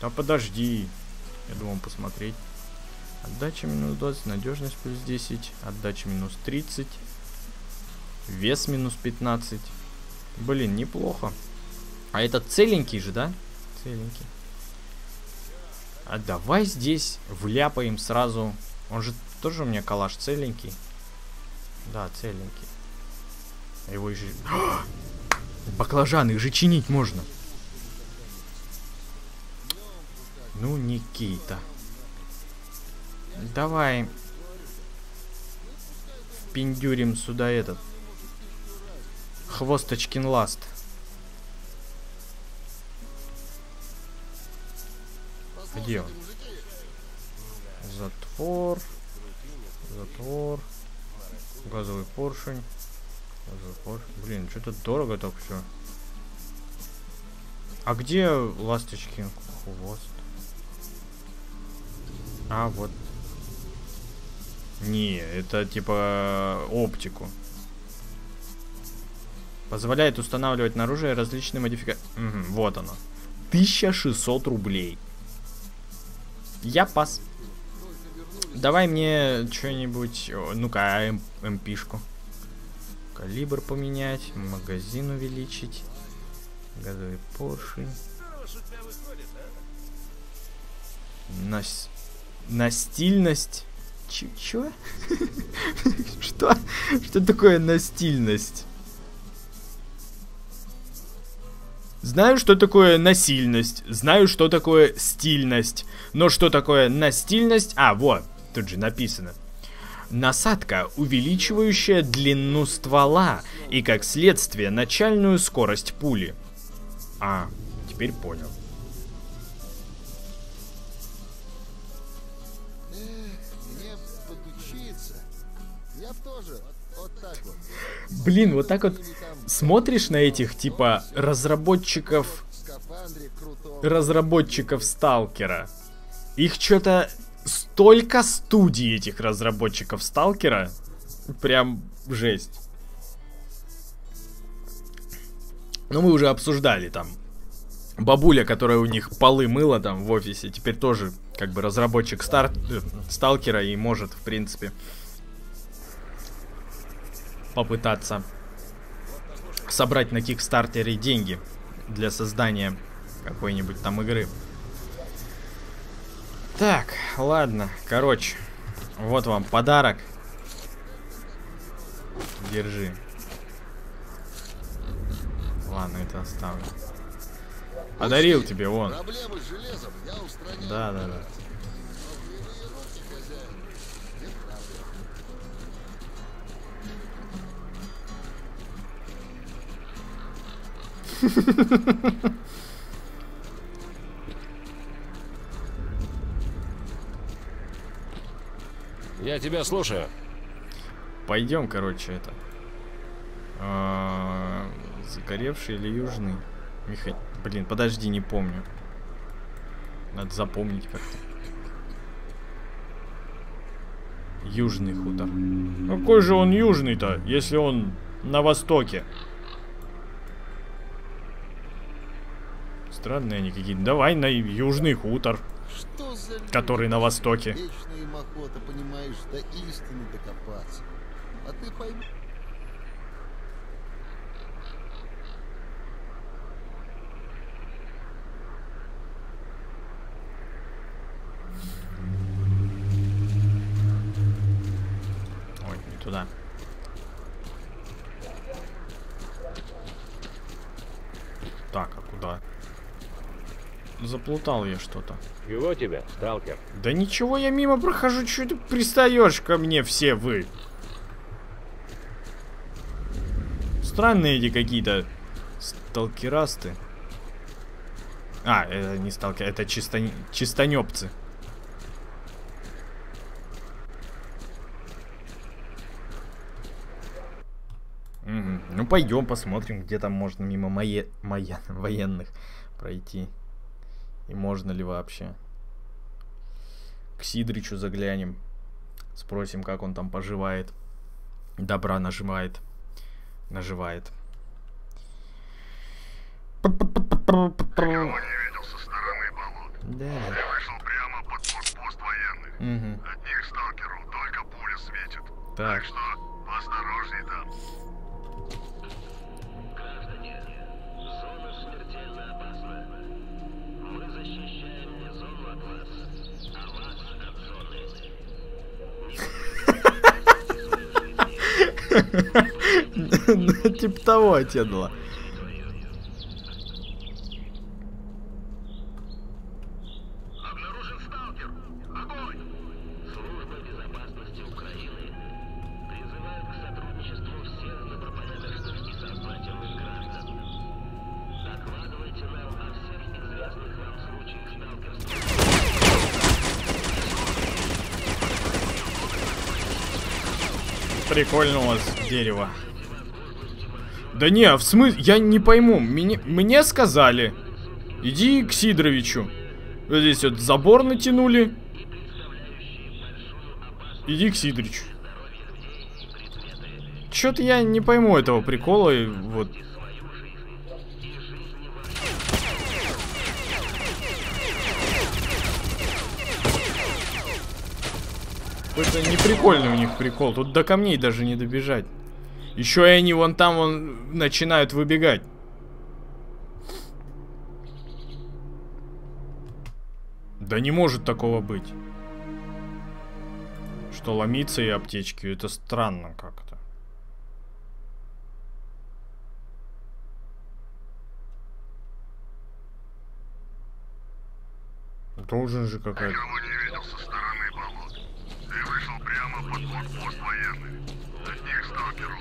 Да подожди. Я думал посмотреть. Отдача минус 20, надежность плюс 10, отдача минус 30, вес минус 15. Блин, неплохо. А этот целенький же, да? Целенький. А давай здесь вляпаем сразу. Он же тоже у меня калаш целенький. Да, целенький. Его же... Баклажаны, их же чинить можно. Ну, Никита. Давай. Впендюрим сюда этот. Хвосточкин ласт. Где он? Затвор. Затвор. Газовый поршень. Газовый поршень. Блин, что-то дорого так все. А где ласточкин хвост? А, вот. Не, это типа оптику. Позволяет устанавливать на оружие различные модификации. вот оно. 1600 рублей. Я пас. Давай мне что-нибудь... Ну-ка, а, эм- МПшку. Калибр поменять, магазин увеличить. Газовый поршень. Нас... Настильность. Ч- чё? Что? Что такое настильность? Знаю, что такое насильность, знаю, что такое стильность, но что такое настильность? А, вот, тут же написано. Насадка, увеличивающая длину ствола и, как следствие, начальную скорость пули. А, теперь понял. Блин, вот так вот смотришь на этих, типа, разработчиков разработчиков Сталкера. Их что-то столько студий этих разработчиков Сталкера. Прям жесть. Ну, мы уже обсуждали там. Бабуля, которая у них полы мыла там в офисе, теперь тоже как бы разработчик стар... э, Сталкера и может, в принципе, попытаться собрать на Кикстартере деньги для создания какой-нибудь там игры. Так, ладно, короче, вот вам подарок. Держи. Ладно, это оставлю. Подарил тебе, вон. Проблемы с железом я устраняю. Да, да, да. Я тебя слушаю. Пойдем, короче, это. А, Загоревший или южный? Меха... Блин, подожди, не помню. Надо запомнить как-то. Южный хутор. Какой же он южный-то, если он на востоке? Странные они какие-то. Давай на южный хутор, Что за люди? который на востоке. Вечная им охота, понимаешь, до истины докопаться. А ты пойми... Ой, не туда. Так, а куда? Заплутал я что-то. Чего тебе, сталкер? Да ничего, я мимо прохожу, что ты пристаешь ко мне все вы? Странные эти какие-то сталкерасты. А, это не сталкер, это чисто... чистонепцы. Ну пойдем посмотрим, где там можно мимо мое... моя... военных пройти. И можно ли вообще. К Сидричу заглянем. Спросим, как он там поживает. Добра нажимает. Наживает. Никого не видел со стороны болот. Да. Я вышел прямо под блокпост военных. Угу. От них сталкеру только пуля светит. Так. Так что поосторожней там. типа того, Тедла. Прикольно у вас дерево. Да не, в смысле, я не пойму. Мне, мне сказали, иди к Сидоровичу. Вот здесь вот забор натянули. Иди к Сидоровичу. Чё-то я не пойму этого прикола. Вот. Какой-то неприкольный у них прикол. Тут до камней даже не добежать. Еще и они вон там вон начинают выбегать. Да не может такого быть. Что ломиться и аптечки. Это странно как-то. Должен же какая-то под блокпост военный. От них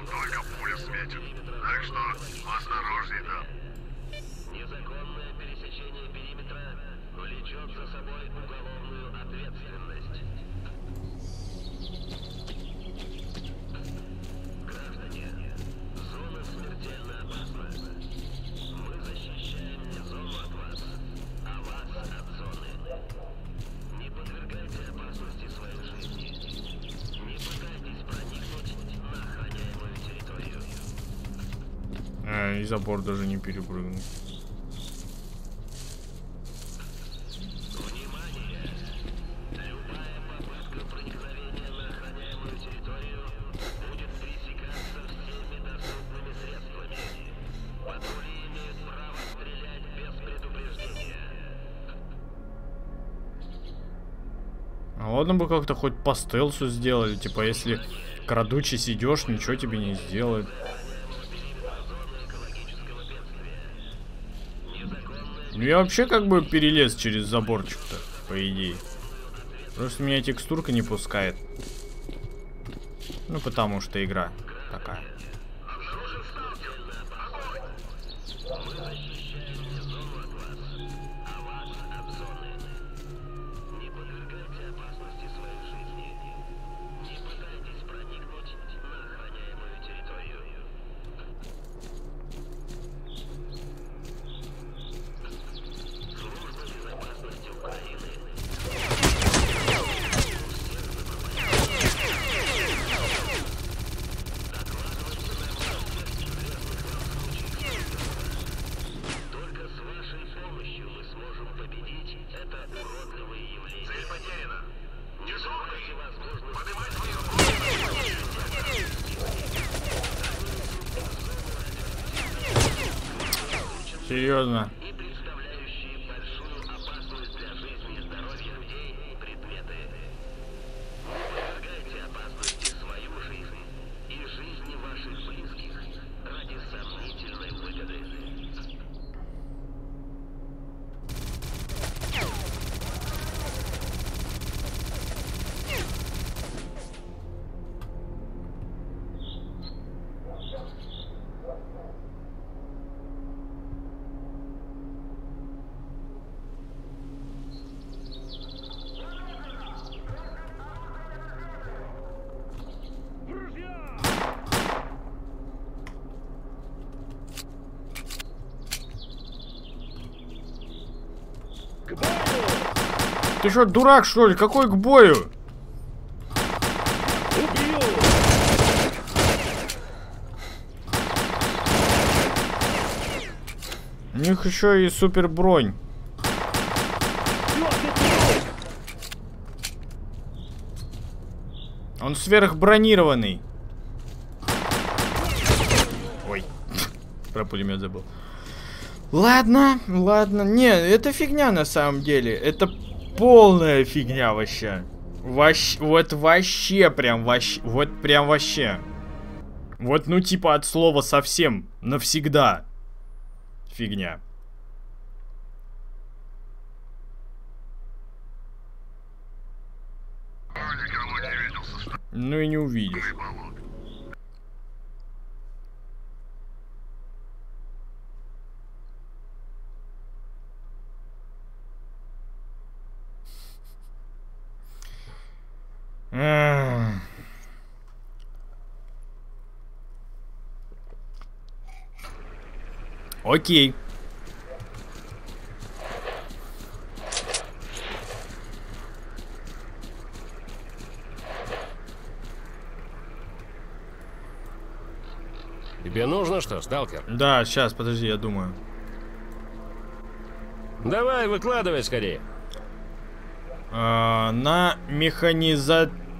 только пуля светит. Так что осторожней там. Незаконное пересечение периметра влечет за собой уголовную ответственность. И забор даже не перепрыгнул. А ладно бы как-то хоть по стелсу сделали, типа если крадучись идешь, ничего тебе не сделает. Ну я вообще как бы перелез через заборчик-то, по идее. Просто меня текстурка не пускает. Ну потому что игра такая. Не подвергайте опасности своей жизни. Не пытайтесь проникнуть на охраняемую территорию. Служба безопасности Украины. Только с вашей помощью мы сможем победить это уродливое явление. Цель потеряна. Не слушайте возможность. Поднимать свою Серьезно. и представляющие большую опасность для жизни и здоровья людей и предметы. Не подвергайте опасности свою жизнь и жизни ваших близких ради сомнительной выгоды. Ты что, дурак, что ли? Какой к бою? У них еще и супер бронь. Он сверхбронированный. Ой, про пулемет забыл. Ладно, ладно. Не, это фигня на самом деле. Это полная фигня вообще. Ващ, вот вообще прям вообще, вот прям вообще. Вот ну типа от слова совсем навсегда. Фигня. Ну и не увидишь. Окей. Тебе нужно что, сталкер? Да, сейчас, подожди, я думаю. Давай, выкладывай скорее. А, на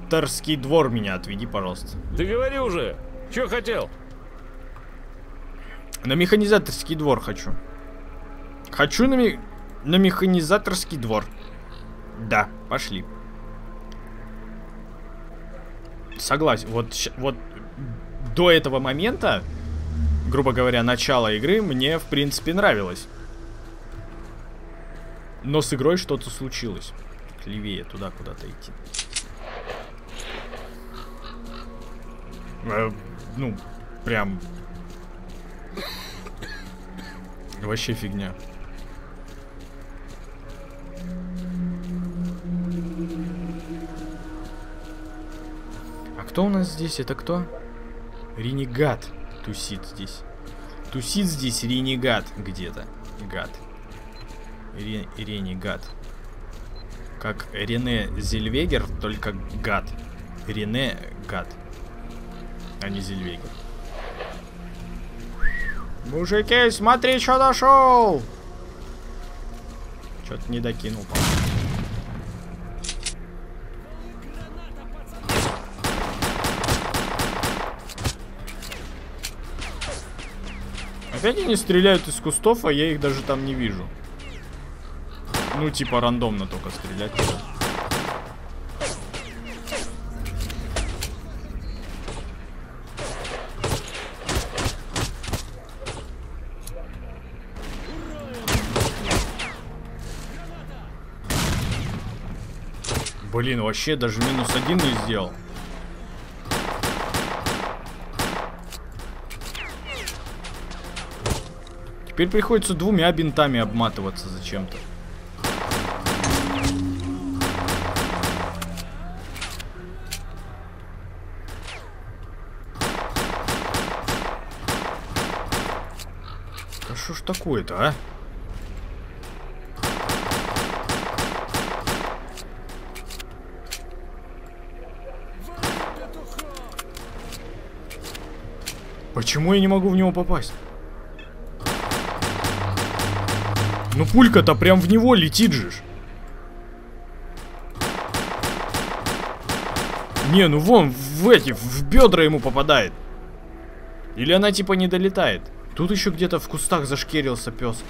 механизаторский двор меня отведи, пожалуйста. Ты говори уже. Че хотел? На механизаторский двор хочу. Хочу на, ме- на механизаторский двор. Да, пошли. Согласен. Вот, вот до этого момента, грубо говоря, начала игры мне, в принципе, нравилось. Но с игрой что-то случилось. Левее, туда куда-то идти. Э, ну, прям... Вообще фигня. А кто у нас здесь? Это кто? Ренегат тусит здесь. Тусит здесь ренегат где-то. Гад. Ре- ренегат. Как Рене Зельвегер, только гад. Рене гад. А не Зельвегер. Мужики, смотри, что нашел! Что-то не докинул. Опять они стреляют из кустов, а я их даже там не вижу. Ну, типа рандомно только стрелять. Блин, вообще даже минус один не сделал. Теперь приходится двумя бинтами обматываться зачем-то. Да что ж такое-то, а? Почему я не могу в него попасть? Ну пулька-то прям в него летит же. Не, ну вон, в эти, в бедра ему попадает. Или она типа не долетает. Тут еще где-то в кустах зашкерился пес.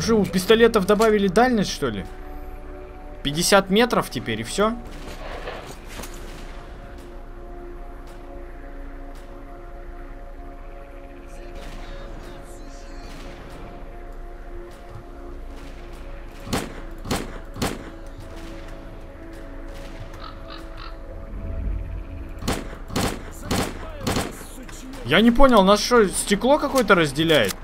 Что, у пистолетов добавили дальность, что ли? 50 метров теперь и все? Я не понял, нас что, стекло какое-то разделяет?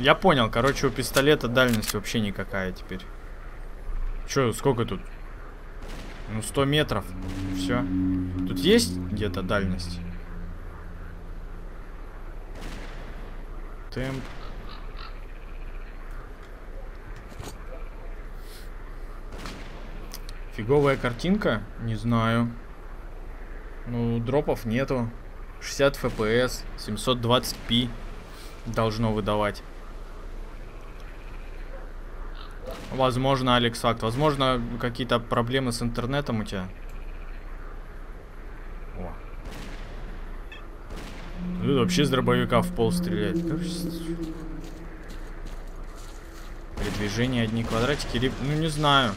Я понял, короче, у пистолета дальность вообще никакая теперь. Че, сколько тут? Ну, 100 метров. Все. Тут есть где-то дальность? Темп. Фиговая картинка? Не знаю. Ну, дропов нету. 60 FPS, 720p должно выдавать. Возможно, Алекс Факт. Возможно, какие-то проблемы с интернетом у тебя. О. Тут вообще с дробовика в пол стреляет. С- Передвижение одни квадратики или... Ну, не знаю.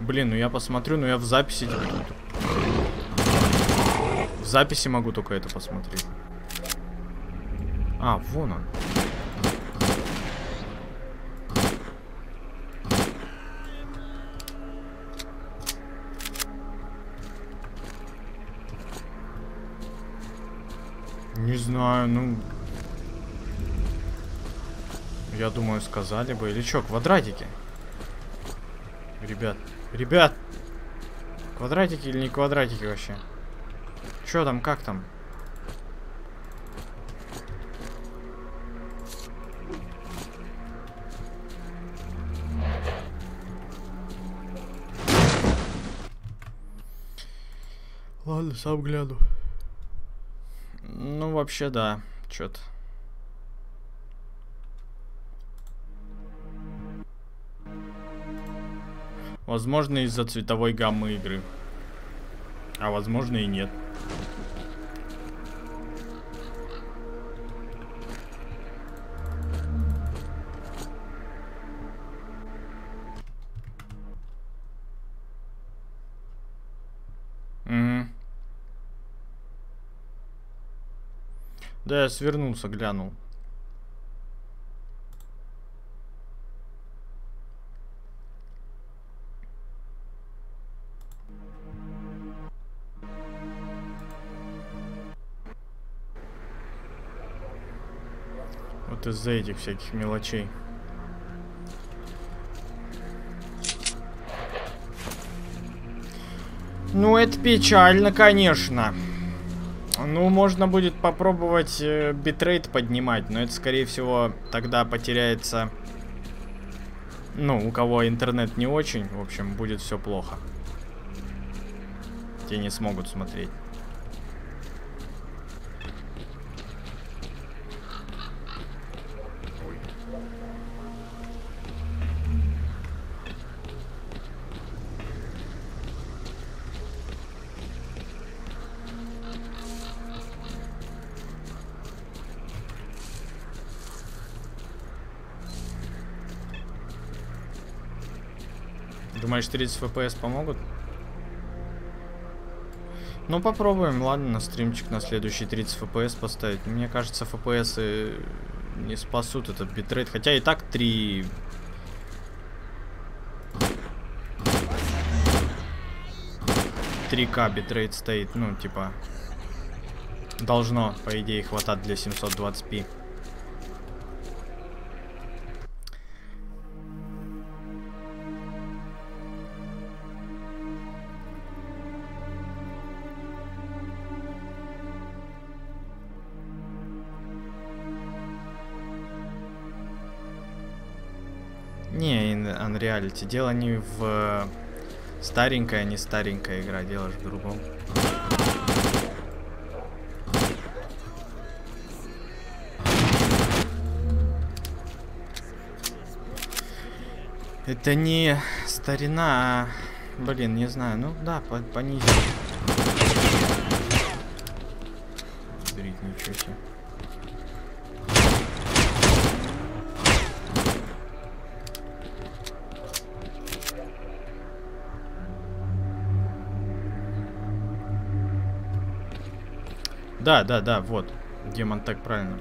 Блин, ну я посмотрю, но я в записи... В записи могу только это посмотреть. А, вон он. Не знаю, ну... Я думаю, сказали бы. Или что, квадратики? Ребят, ребят! Квадратики или не квадратики вообще? Чё там, как там? Ладно, сам гляну. Вообще, да. Чё-то. Возможно, из-за цветовой гаммы игры. А возможно и нет. Да, я свернулся, глянул. Вот из-за этих всяких мелочей. Ну, это печально, конечно. Ну, можно будет попробовать э, битрейт поднимать, но это, скорее всего, тогда потеряется... Ну, у кого интернет не очень, в общем, будет все плохо. Те не смогут смотреть. 30 FPS помогут? Ну, попробуем, ладно, на стримчик на следующий 30 FPS поставить. Мне кажется, FPS ы не спасут этот битрейт. Хотя и так 3... к битрейт стоит, ну, типа... Должно, по идее, хватать для 720p. Unreality. Дело не в э, старенькая, не старенькая игра, дело же в другом. Это не старина, а... Блин, не знаю. Ну да, по Да, да, да, вот. Демон так правильно.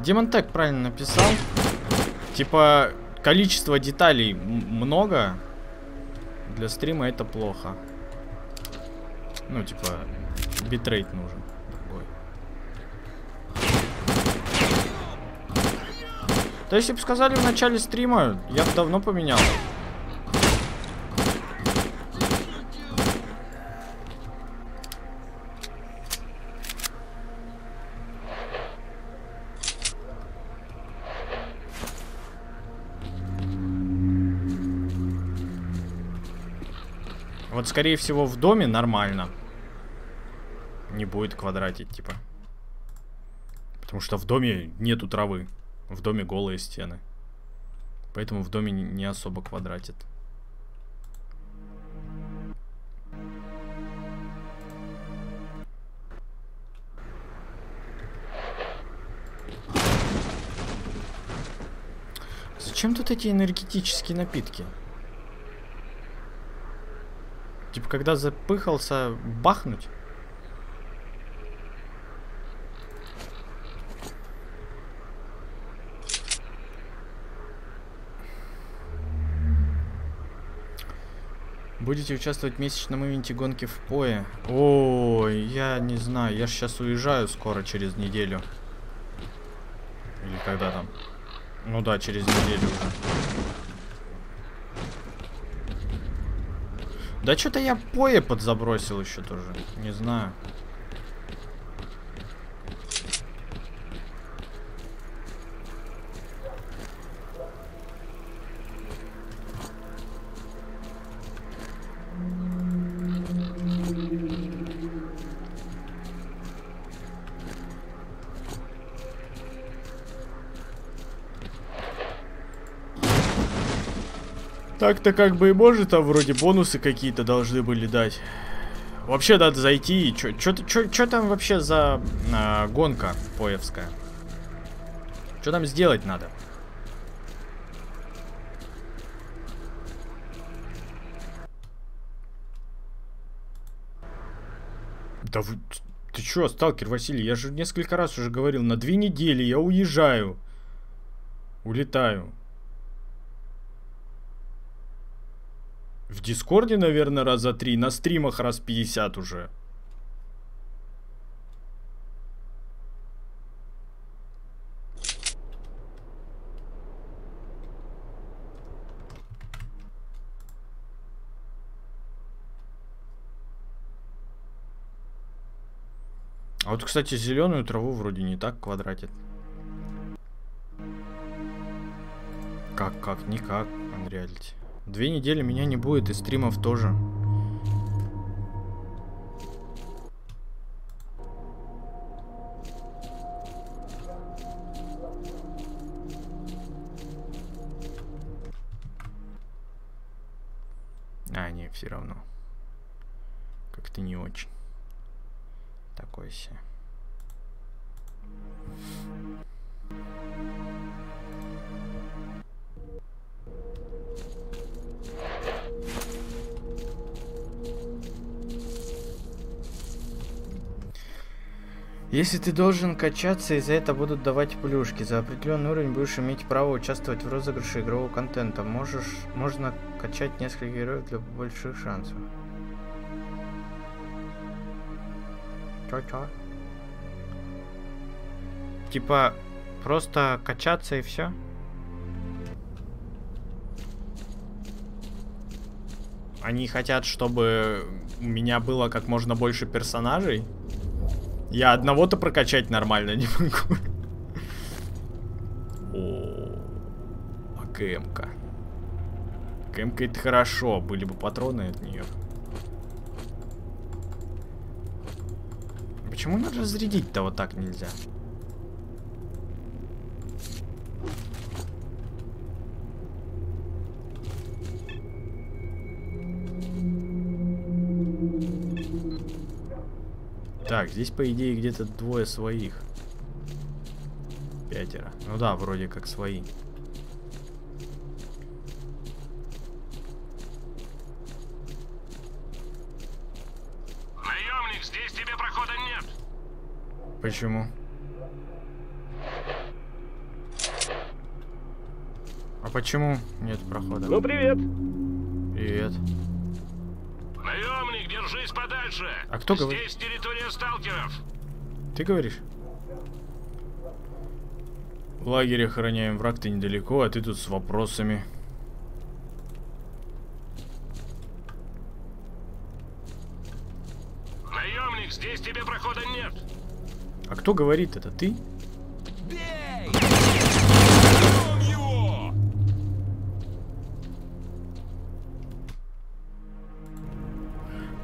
Демон так правильно написал. Типа, количество деталей много. Для стрима это плохо. Ну, типа, битрейт нужен. другой. Да если бы сказали в начале стрима, я бы давно поменял. Скорее всего, в доме нормально. Не будет квадратить, типа. Потому что в доме нету травы. В доме голые стены. Поэтому в доме не- особо квадратит. Зачем тут эти энергетические напитки? Типа, когда запыхался, бахнуть? Будете участвовать в месячном ивенте гонки в Пое? Ой, я не знаю, я сейчас уезжаю скоро, через неделю. Или когда там? Ну да, через неделю уже. Да что-то я поe подзабросил еще тоже. Не знаю. Так-то как бы и может, а вроде бонусы какие-то должны были дать. Вообще надо зайти чё там вообще за а, гонка поевская? Что там сделать надо? Да вы... Ты чё, сталкер Василий, я же несколько раз уже говорил, на две недели я уезжаю. Улетаю. В Дискорде, наверное, раза три, на стримах раз 50 уже. А вот, кстати, зеленую траву вроде не так квадратит. Как, как, никак, Unreality. Две недели меня не будет, и стримов тоже. А, не, все равно. Как-то не очень. Такой себе. Если ты должен качаться, и за это будут давать плюшки. За определенный уровень будешь иметь право участвовать в розыгрыше игрового контента. Можешь, можно качать несколько героев для больших шансов. Чё-чё? Типа, просто качаться и все? Они хотят, чтобы у меня было как можно больше персонажей? Я одного-то прокачать нормально не могу. О, а КМ-ка. КМ-ка это хорошо, были бы патроны от нее. Почему надо разрядить-то вот так нельзя? Так, здесь, по идее, где-то двое своих. Пятеро. Ну да, вроде как свои. Наемник, здесь тебе прохода нет. Почему? А почему нет прохода? Ну, привет. Привет. Наемник, держись подальше. А кто говорит? Здесь территория сталкеров. Ты говоришь? Лагерь охраняем, враг ты недалеко, а ты тут с вопросами. Наемник, здесь тебе прохода нет. А кто говорит это? Ты?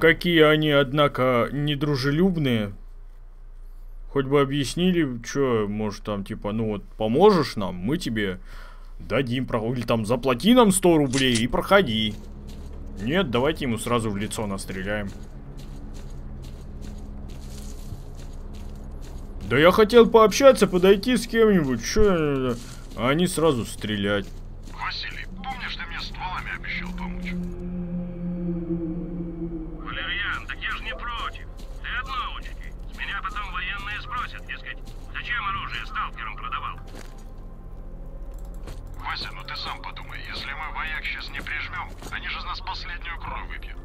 Какие они, однако, недружелюбные. Хоть бы объяснили, что, может, там, типа, ну вот, поможешь нам, мы тебе дадим, или там, заплати нам 100 рублей и проходи. Нет, давайте ему сразу в лицо настреляем. Да я хотел пообщаться, подойти с кем-нибудь, что а они сразу стрелять. Василий, помнишь, ты мне стволами обещал помочь? Вася, ну ты сам подумай, если мы вояк сейчас не прижмем, они же с нас последнюю кровь выпьют.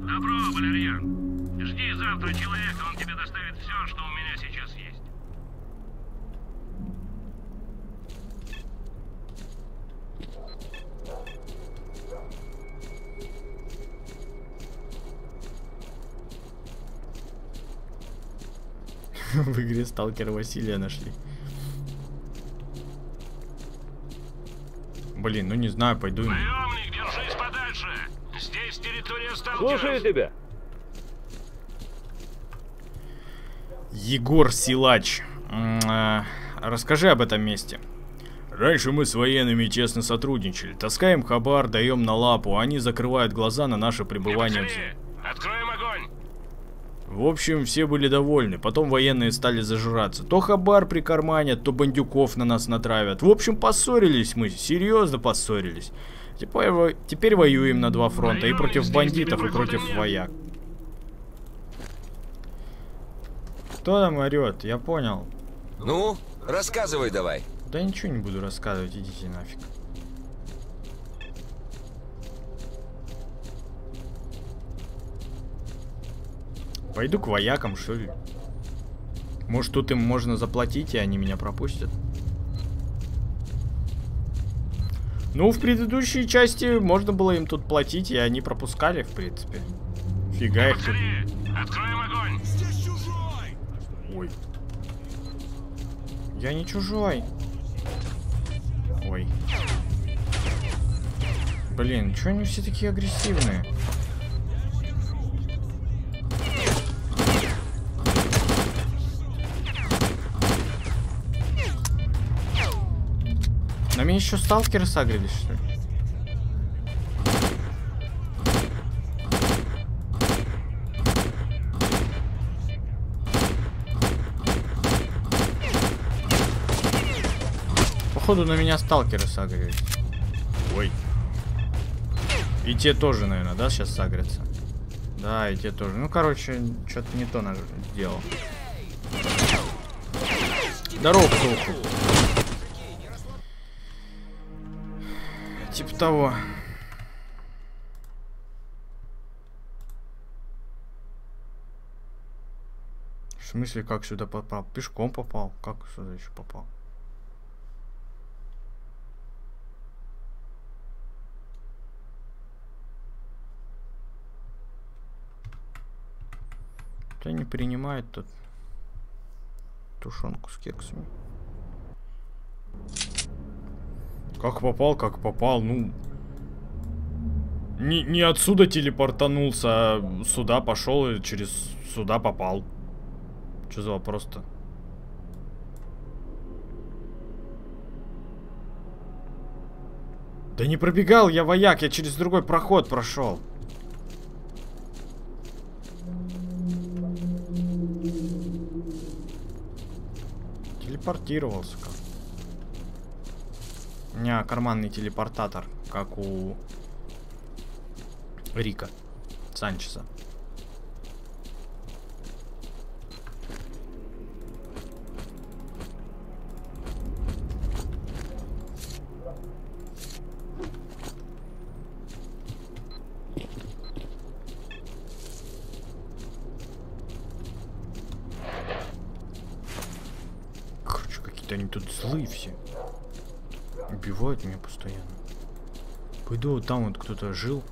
Добро, Валерьян. Жди завтра человека, он тебе доставит все, что у меня сейчас есть. В игре сталкер Василия нашли. Блин, ну не знаю, пойду. Наемник, держись подальше! Здесь территория Слушаю сталкеров! тебя. Егор Силач. А, Расскажи об этом месте. Раньше мы с военными честно сотрудничали. Таскаем хабар, даем на лапу, а они закрывают глаза на наше пребывание в огонь! В общем, все были довольны. Потом военные стали зажираться. То хабар прикарманят, то бандюков на нас натравят. В общем, поссорились мы. Серьезно поссорились. Теперь, во- теперь воюем на два фронта. И против бандитов, и против вояк. Кто там орет? Я понял. Ну, рассказывай давай. Да ничего не буду рассказывать, идите нафиг. Пойду к воякам, что ли? Может, тут им можно заплатить, и они меня пропустят? Ну, в предыдущей части можно было им тут платить, и они пропускали, в принципе. Фига их тут. Откроем огонь! Ой. Я не чужой. Ой. Блин, чё они все такие агрессивные? На меня еще сталкеры сагрились, что ли? Походу на меня сталкеры сагрились. Ой. И те тоже, наверное, да, сейчас сагрятся? Да, и те тоже. Ну, короче, что-то не то сделал. Здорово, птуху. Типа того. В смысле, как сюда попал? Пешком попал. Как сюда еще попал? Кто не принимает тут тушенку с кексами. Как попал, как попал, ну... Не, не отсюда телепортанулся, а сюда пошел и через сюда попал. Что за вопрос-то? Да не пробегал я вояк, я через другой проход прошел. Телепортировался как. У меня карманный телепортатор, как у Рика Санчеса. Короче, какие-то они тут злые все. Убивают меня постоянно. Пойду там вот кто-то жил.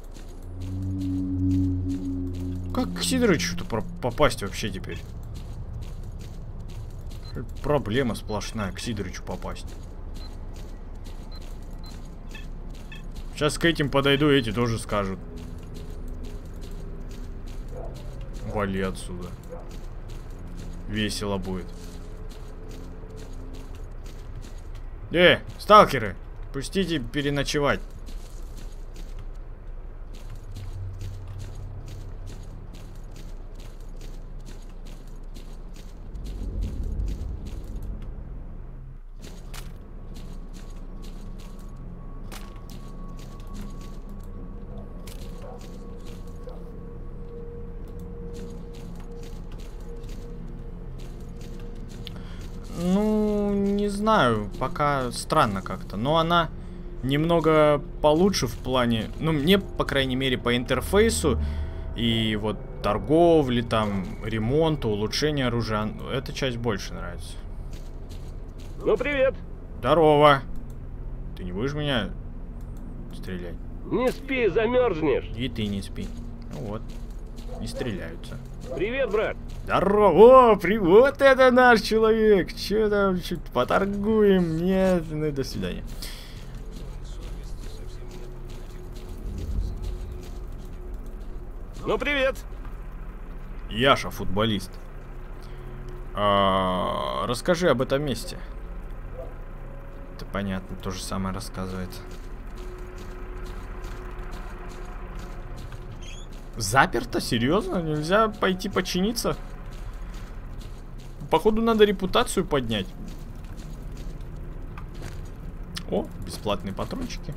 Как к Сидорычу-то попасть вообще теперь? Проблема сплошная, к Сидорычу попасть. Сейчас к этим подойду, эти тоже скажут. Вали отсюда. Весело будет. Э, сталкеры, пустите переночевать. Знаю, пока странно как-то. Но она немного получше в плане... Ну, мне, по крайней мере, по интерфейсу и вот торговли, там, ремонту, улучшения оружия, эта часть больше нравится. Ну, привет. Здорово! Ты не будешь меня стрелять? Не спи, замерзнешь. И ты не спи. Ну вот, не стреляются. Привет, брат. Здорово! О, при... Вот это наш человек! Че там, чуть поторгуем? Нет, ну до свидания. Ну, привет. Яша, футболист. А, расскажи об этом месте. Это понятно, то же самое рассказывает. Заперто? Серьезно? Нельзя пойти починиться? Походу надо репутацию поднять. О, бесплатные патрончики.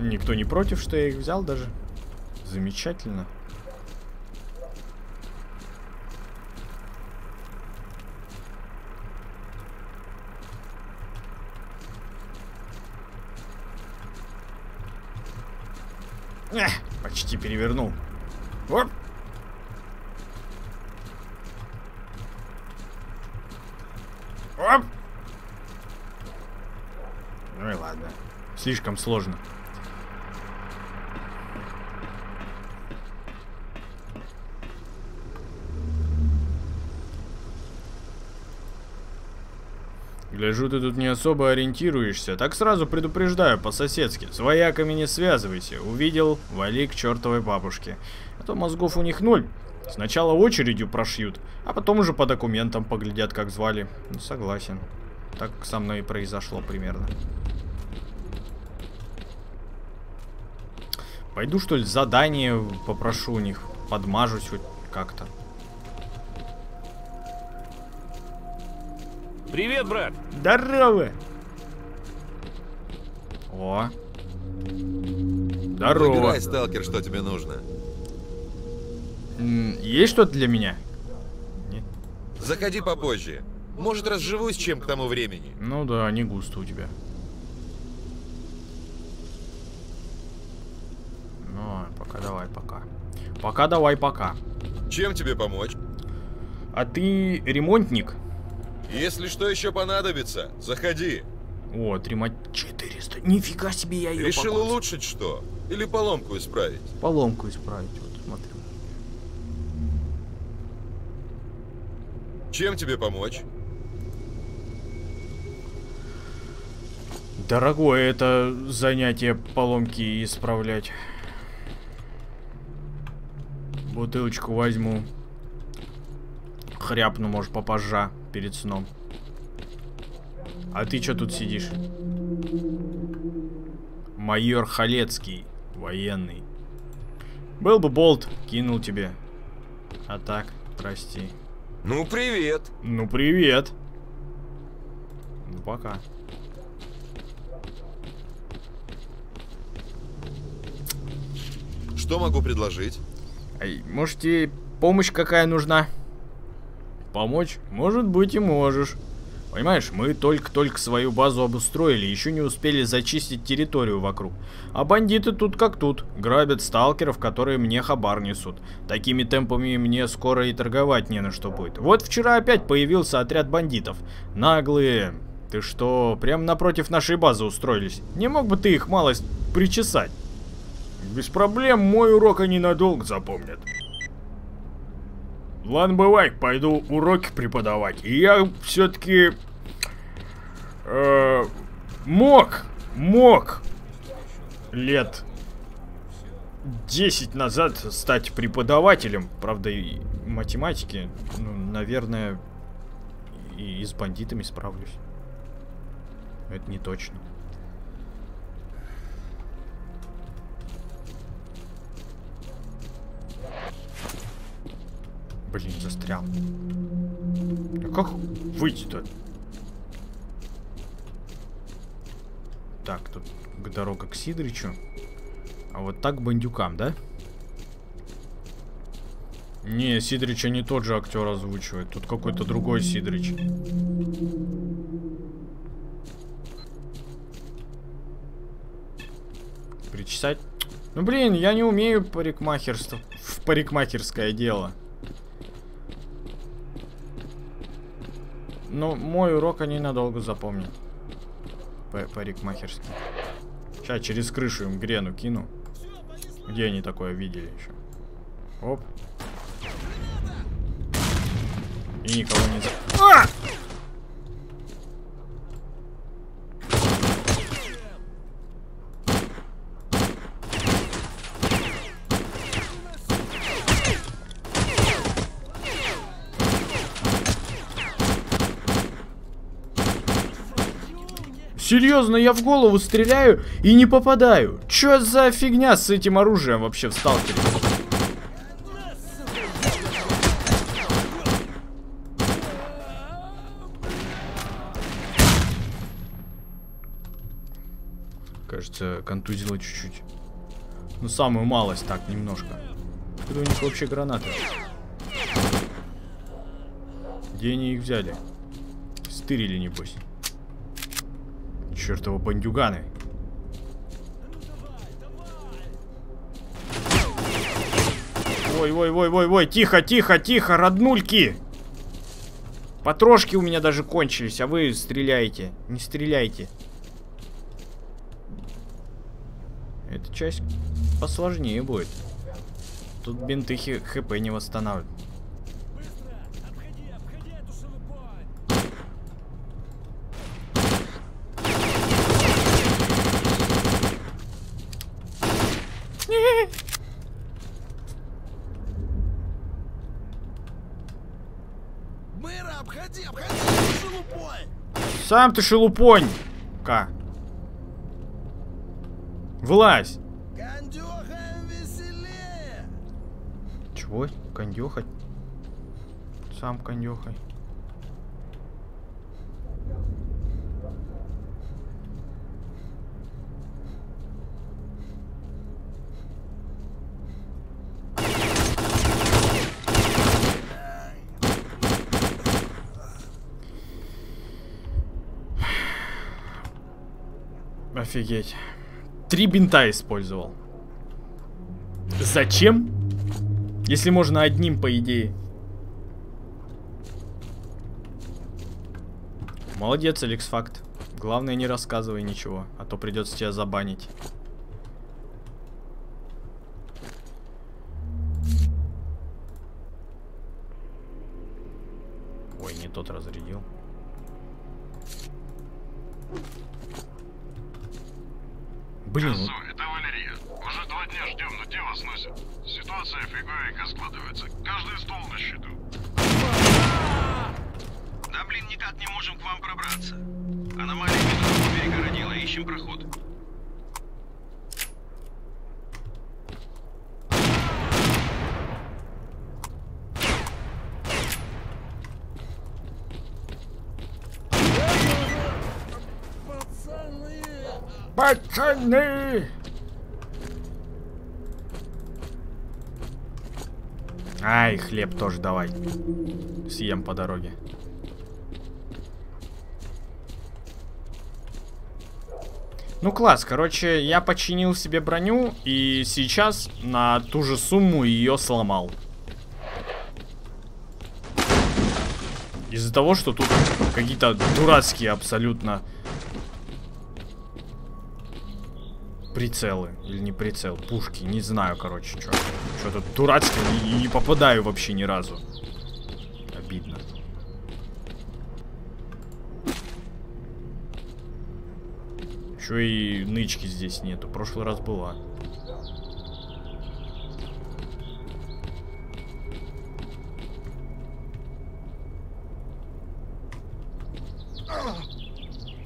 Никто не против, что я их взял даже. Замечательно. Эх, почти перевернул. Оп. Оп. Ну и ладно. Слишком сложно. Гляжу, ты тут не особо ориентируешься. Так сразу предупреждаю, по-соседски. С вояками не связывайся. Увидел, вали к чертовой бабушке. А то мозгов у них ноль. Сначала очередью прошьют, а потом уже по документам поглядят, как звали. Ну, согласен. Так со мной и произошло примерно. Пойду, что ли, задание попрошу у них. Подмажусь хоть как-то. Привет, брат. Здорово! О. Здорово. Выбирай, сталкер, что тебе нужно. Есть что-то для меня? Нет? Заходи попозже. Может, разживусь чем к тому времени. Ну да, не густо у тебя. Ну, пока давай, пока. Пока давай, пока. Чем тебе помочь? А ты ремонтник? Если что еще понадобится, заходи. О, ремонт 400. Нифига себе я ее Решил улучшить что? Или поломку исправить? Поломку исправить, вот, смотри. Чем тебе помочь? Дорогое это занятие поломки исправлять. Бутылочку возьму. Хряпну, может, попозже, перед сном. А ты что тут сидишь? Майор Халецкий, военный. Был бы болт, кинул тебе. А так, прости. Ну, привет. Ну, привет. Ну, пока. Что могу предложить? Ай, может тебе помощь какая нужна? Помочь? Может быть и можешь. Понимаешь, мы только-только свою базу обустроили, еще не успели зачистить территорию вокруг. А бандиты тут как тут, грабят сталкеров, которые мне хабар несут. Такими темпами мне скоро и торговать не на что будет. Вот вчера опять появился отряд бандитов. Наглые. Ты что, прямо напротив нашей базы устроились? Не мог бы ты их малость причесать? Без проблем, мой урок они надолго запомнят. Ладно, бывай, пойду уроки преподавать. И я все-таки э, мог, мог лет 10 назад стать преподавателем. Правда, и математики, ну, наверное, и, с бандитами справлюсь. Это не точно. Блин, застрял. А как выйти-то? Так, тут дорога к Сидричу. А вот так к бандюкам, да? Не, Сидрича не тот же актер озвучивает. Тут какой-то другой Сидрич. Причесать? Ну блин, я не умею парикмахерство. В парикмахерское дело. Но мой урок они надолго запомнят. Парикмахерский. Сейчас через крышу им грену кину. Где они такое видели еще? Оп. И никого не. А! Серьезно, я в голову стреляю и не попадаю. Чё за фигня с этим оружием вообще в сталкере? Кажется, контузило чуть-чуть. Ну, самую малость так, немножко. Откуда у них вообще гранаты? Где они их взяли? Стырили, небось. Чертовы бандюганы. Ой, ой, ой, ой, ой, тихо, тихо, тихо, роднульки. Потрошки у меня даже кончились, а вы стреляете. Не стреляйте. Эта часть посложнее будет. Тут бинты хп не восстанавливают. Сам ты шелупонь! Ка. Вылазь! Кондюхаем веселее! Чего? Кондюхать? Сам кондюхай. Офигеть. Три бинта использовал. Зачем? Если можно одним, по идее. Молодец, Алекс Факт. Главное, не рассказывай ничего, а то придется тебя забанить. Ой, не тот разрядил. Блин, Козу, это Валерия. Уже два дня ждем, но дело сносит. Ситуация фиговенько складывается. Каждый стол на счету. Да блин, никак не можем к вам пробраться. Аномалия метро перегородила, ищем проход. Пацаны! Ай, хлеб тоже давай. Съем по дороге. Ну класс, короче, я починил себе броню и сейчас на ту же сумму ее сломал. Из-за того, что тут какие-то дурацкие абсолютно прицелы. Или не прицел, пушки, не знаю, короче, что. Что-то дурацкое и не попадаю вообще ни разу. Обидно. Еще и нычки здесь нету. Прошлый раз была.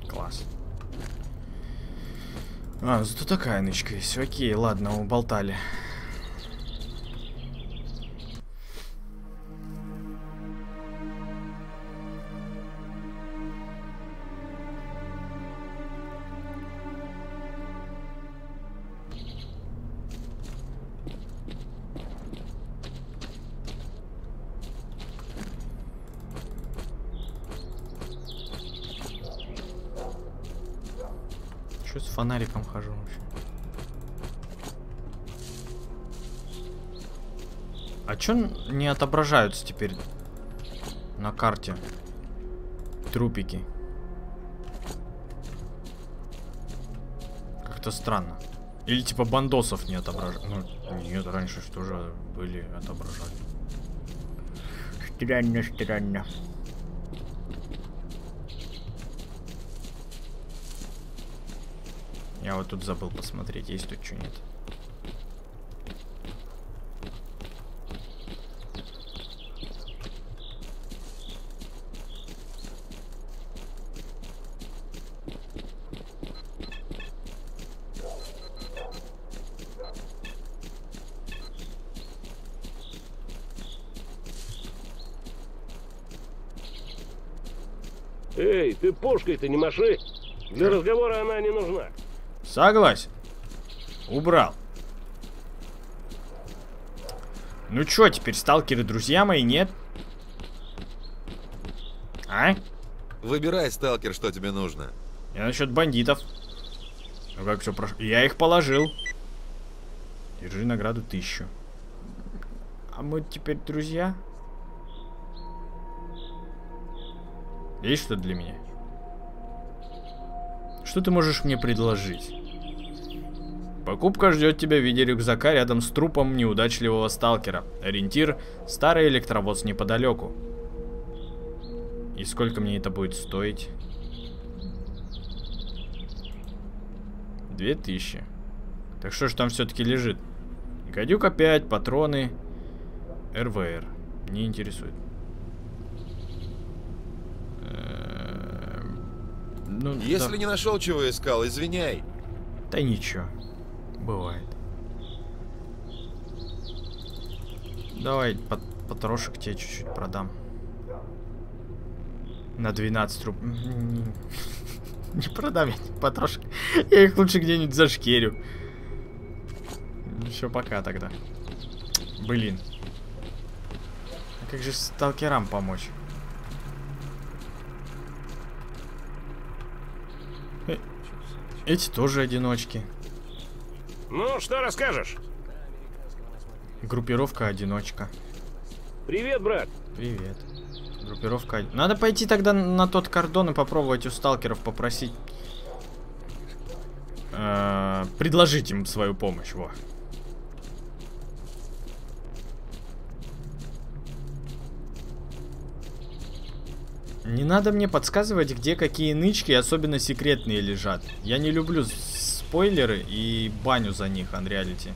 Класс. А, зато такая нычка есть. Окей, ладно, уболтали. Не отображаются теперь на карте трупики? Как-то странно. Или типа бандосов не отображали. Ну, нет, раньше что же были, отображали. Странно, странно. Я вот тут забыл посмотреть, есть тут что пушкой-то не маши. Для разговора она не нужна. Согласен. Убрал. Ну чё, теперь сталкеры друзья мои, нет? А? Выбирай, сталкер, что тебе нужно. Я насчет бандитов. Ну как все прошло? Я их положил. Держи награду тысячу. А мы теперь друзья? Есть что для меня? Что ты можешь мне предложить? Покупка ждет тебя в виде рюкзака рядом с трупом неудачливого сталкера. Ориентир – старый электровоз неподалеку. И сколько мне это будет стоить? Две тысячи. Так что же там все-таки лежит? Гадюк опять, патроны. РВР. Не интересует. Ну, Если да. не нашел, чего искал, извиняй. Да ничего. Бывает. Давай пат патрошек тебе чуть-чуть продам. На 12 рублей. Не, продам я эти патрошек. Я их лучше где-нибудь зашкерю. Все, пока тогда. Блин. А как же сталкерам помочь? Э, Эти тоже одиночки. Ну, что расскажешь? Группировка одиночка. Привет, брат. Привет. Группировка. Надо пойти тогда на тот кордон и попробовать у сталкеров попросить. э, предложить им свою помощь, во. Не надо мне подсказывать, где какие нычки, особенно секретные, лежат. Я не люблю спойлеры и баню за них, Unreality.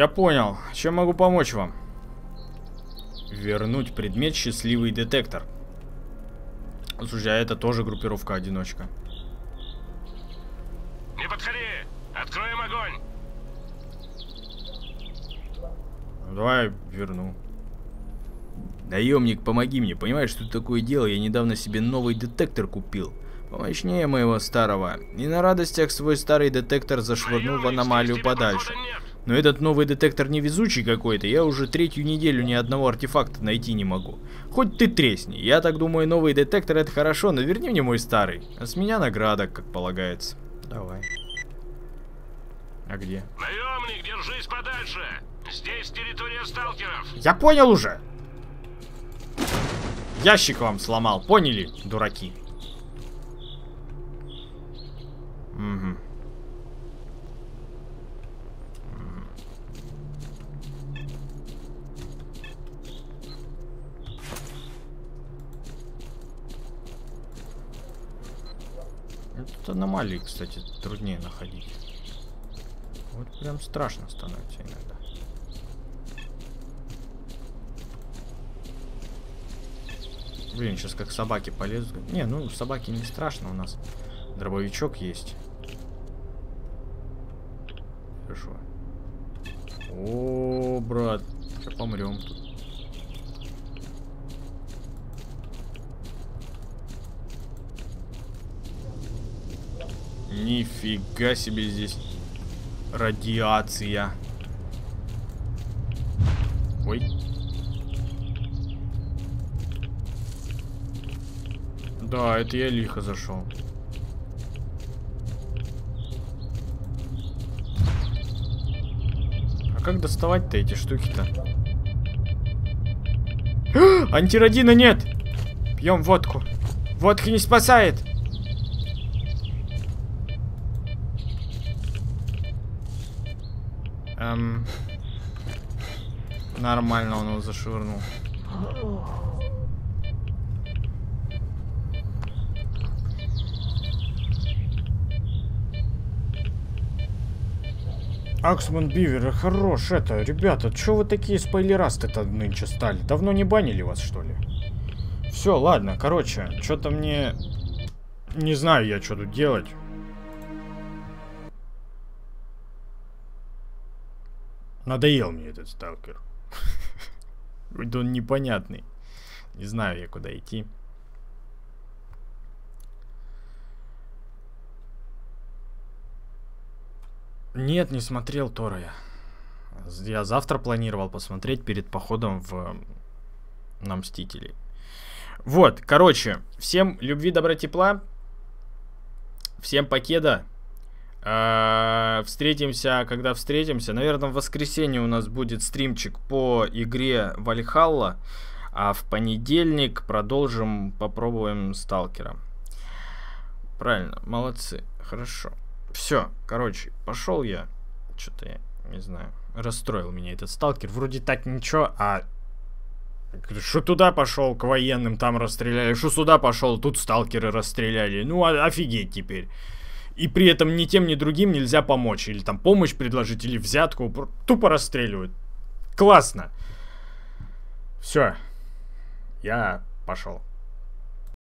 Я понял. Чем могу помочь вам? Вернуть предмет счастливый детектор. Слушай, а это тоже группировка одиночка. Не подходи. Откроем огонь. Ну, давай верну. Наемник, помоги мне. Понимаешь, что такое дело? Я недавно себе новый детектор купил. Помощнее моего старого. И на радостях свой старый детектор зашвырнул в аномалию подальше. нет. Но этот новый детектор невезучий какой-то, я уже третью неделю ни одного артефакта найти не могу. Хоть ты тресни, я так думаю, новый детектор это хорошо, но верни мне мой старый. А с меня награда, как полагается. Давай. А где? Наемник, держись подальше. Здесь территория сталкеров. Я понял уже! Ящик вам сломал, поняли, дураки? Угу. Тут аномалии, кстати, труднее находить. Вот прям страшно становится иногда. Блин, сейчас как собаки полезут. Не, ну собаки не страшно, у нас дробовичок есть. Хорошо. О, брат, сейчас помрем тут. Нифига себе здесь радиация. Ой. Да, это я лихо зашел. А как доставать-то эти штуки-то? Антирадина нет! Пьем водку. Водка не спасает. Эм... Нормально он его зашвырнул. Аксман Бивер, хорош это. Ребята, что вы такие спойлерасты-то нынче стали? Давно не банили вас, что ли? Все, ладно, короче, что-то мне... Не знаю я, что тут делать. Надоел мне этот сталкер. Да он непонятный. Не знаю я, куда идти. Нет, не смотрел Тора я. Я завтра планировал посмотреть перед походом в на Мстителей. Вот, короче, всем любви, добра, тепла. Всем покеда. Э, Встретимся, когда встретимся. Наверное, в воскресенье у нас будет стримчик по игре Вальхалла. А в понедельник продолжим, попробуем Сталкера. Правильно, молодцы, хорошо. Все, короче, пошел я. Что-то я не знаю. Расстроил меня этот сталкер. Вроде так ничего, а... Что туда пошел, к военным там расстреляли, что сюда пошел, тут сталкеры расстреляли. Ну, а, офигеть теперь. И при этом ни тем, ни другим нельзя помочь. Или там помощь предложить, или взятку. Тупо расстреливают. Классно. Все. Я пошел.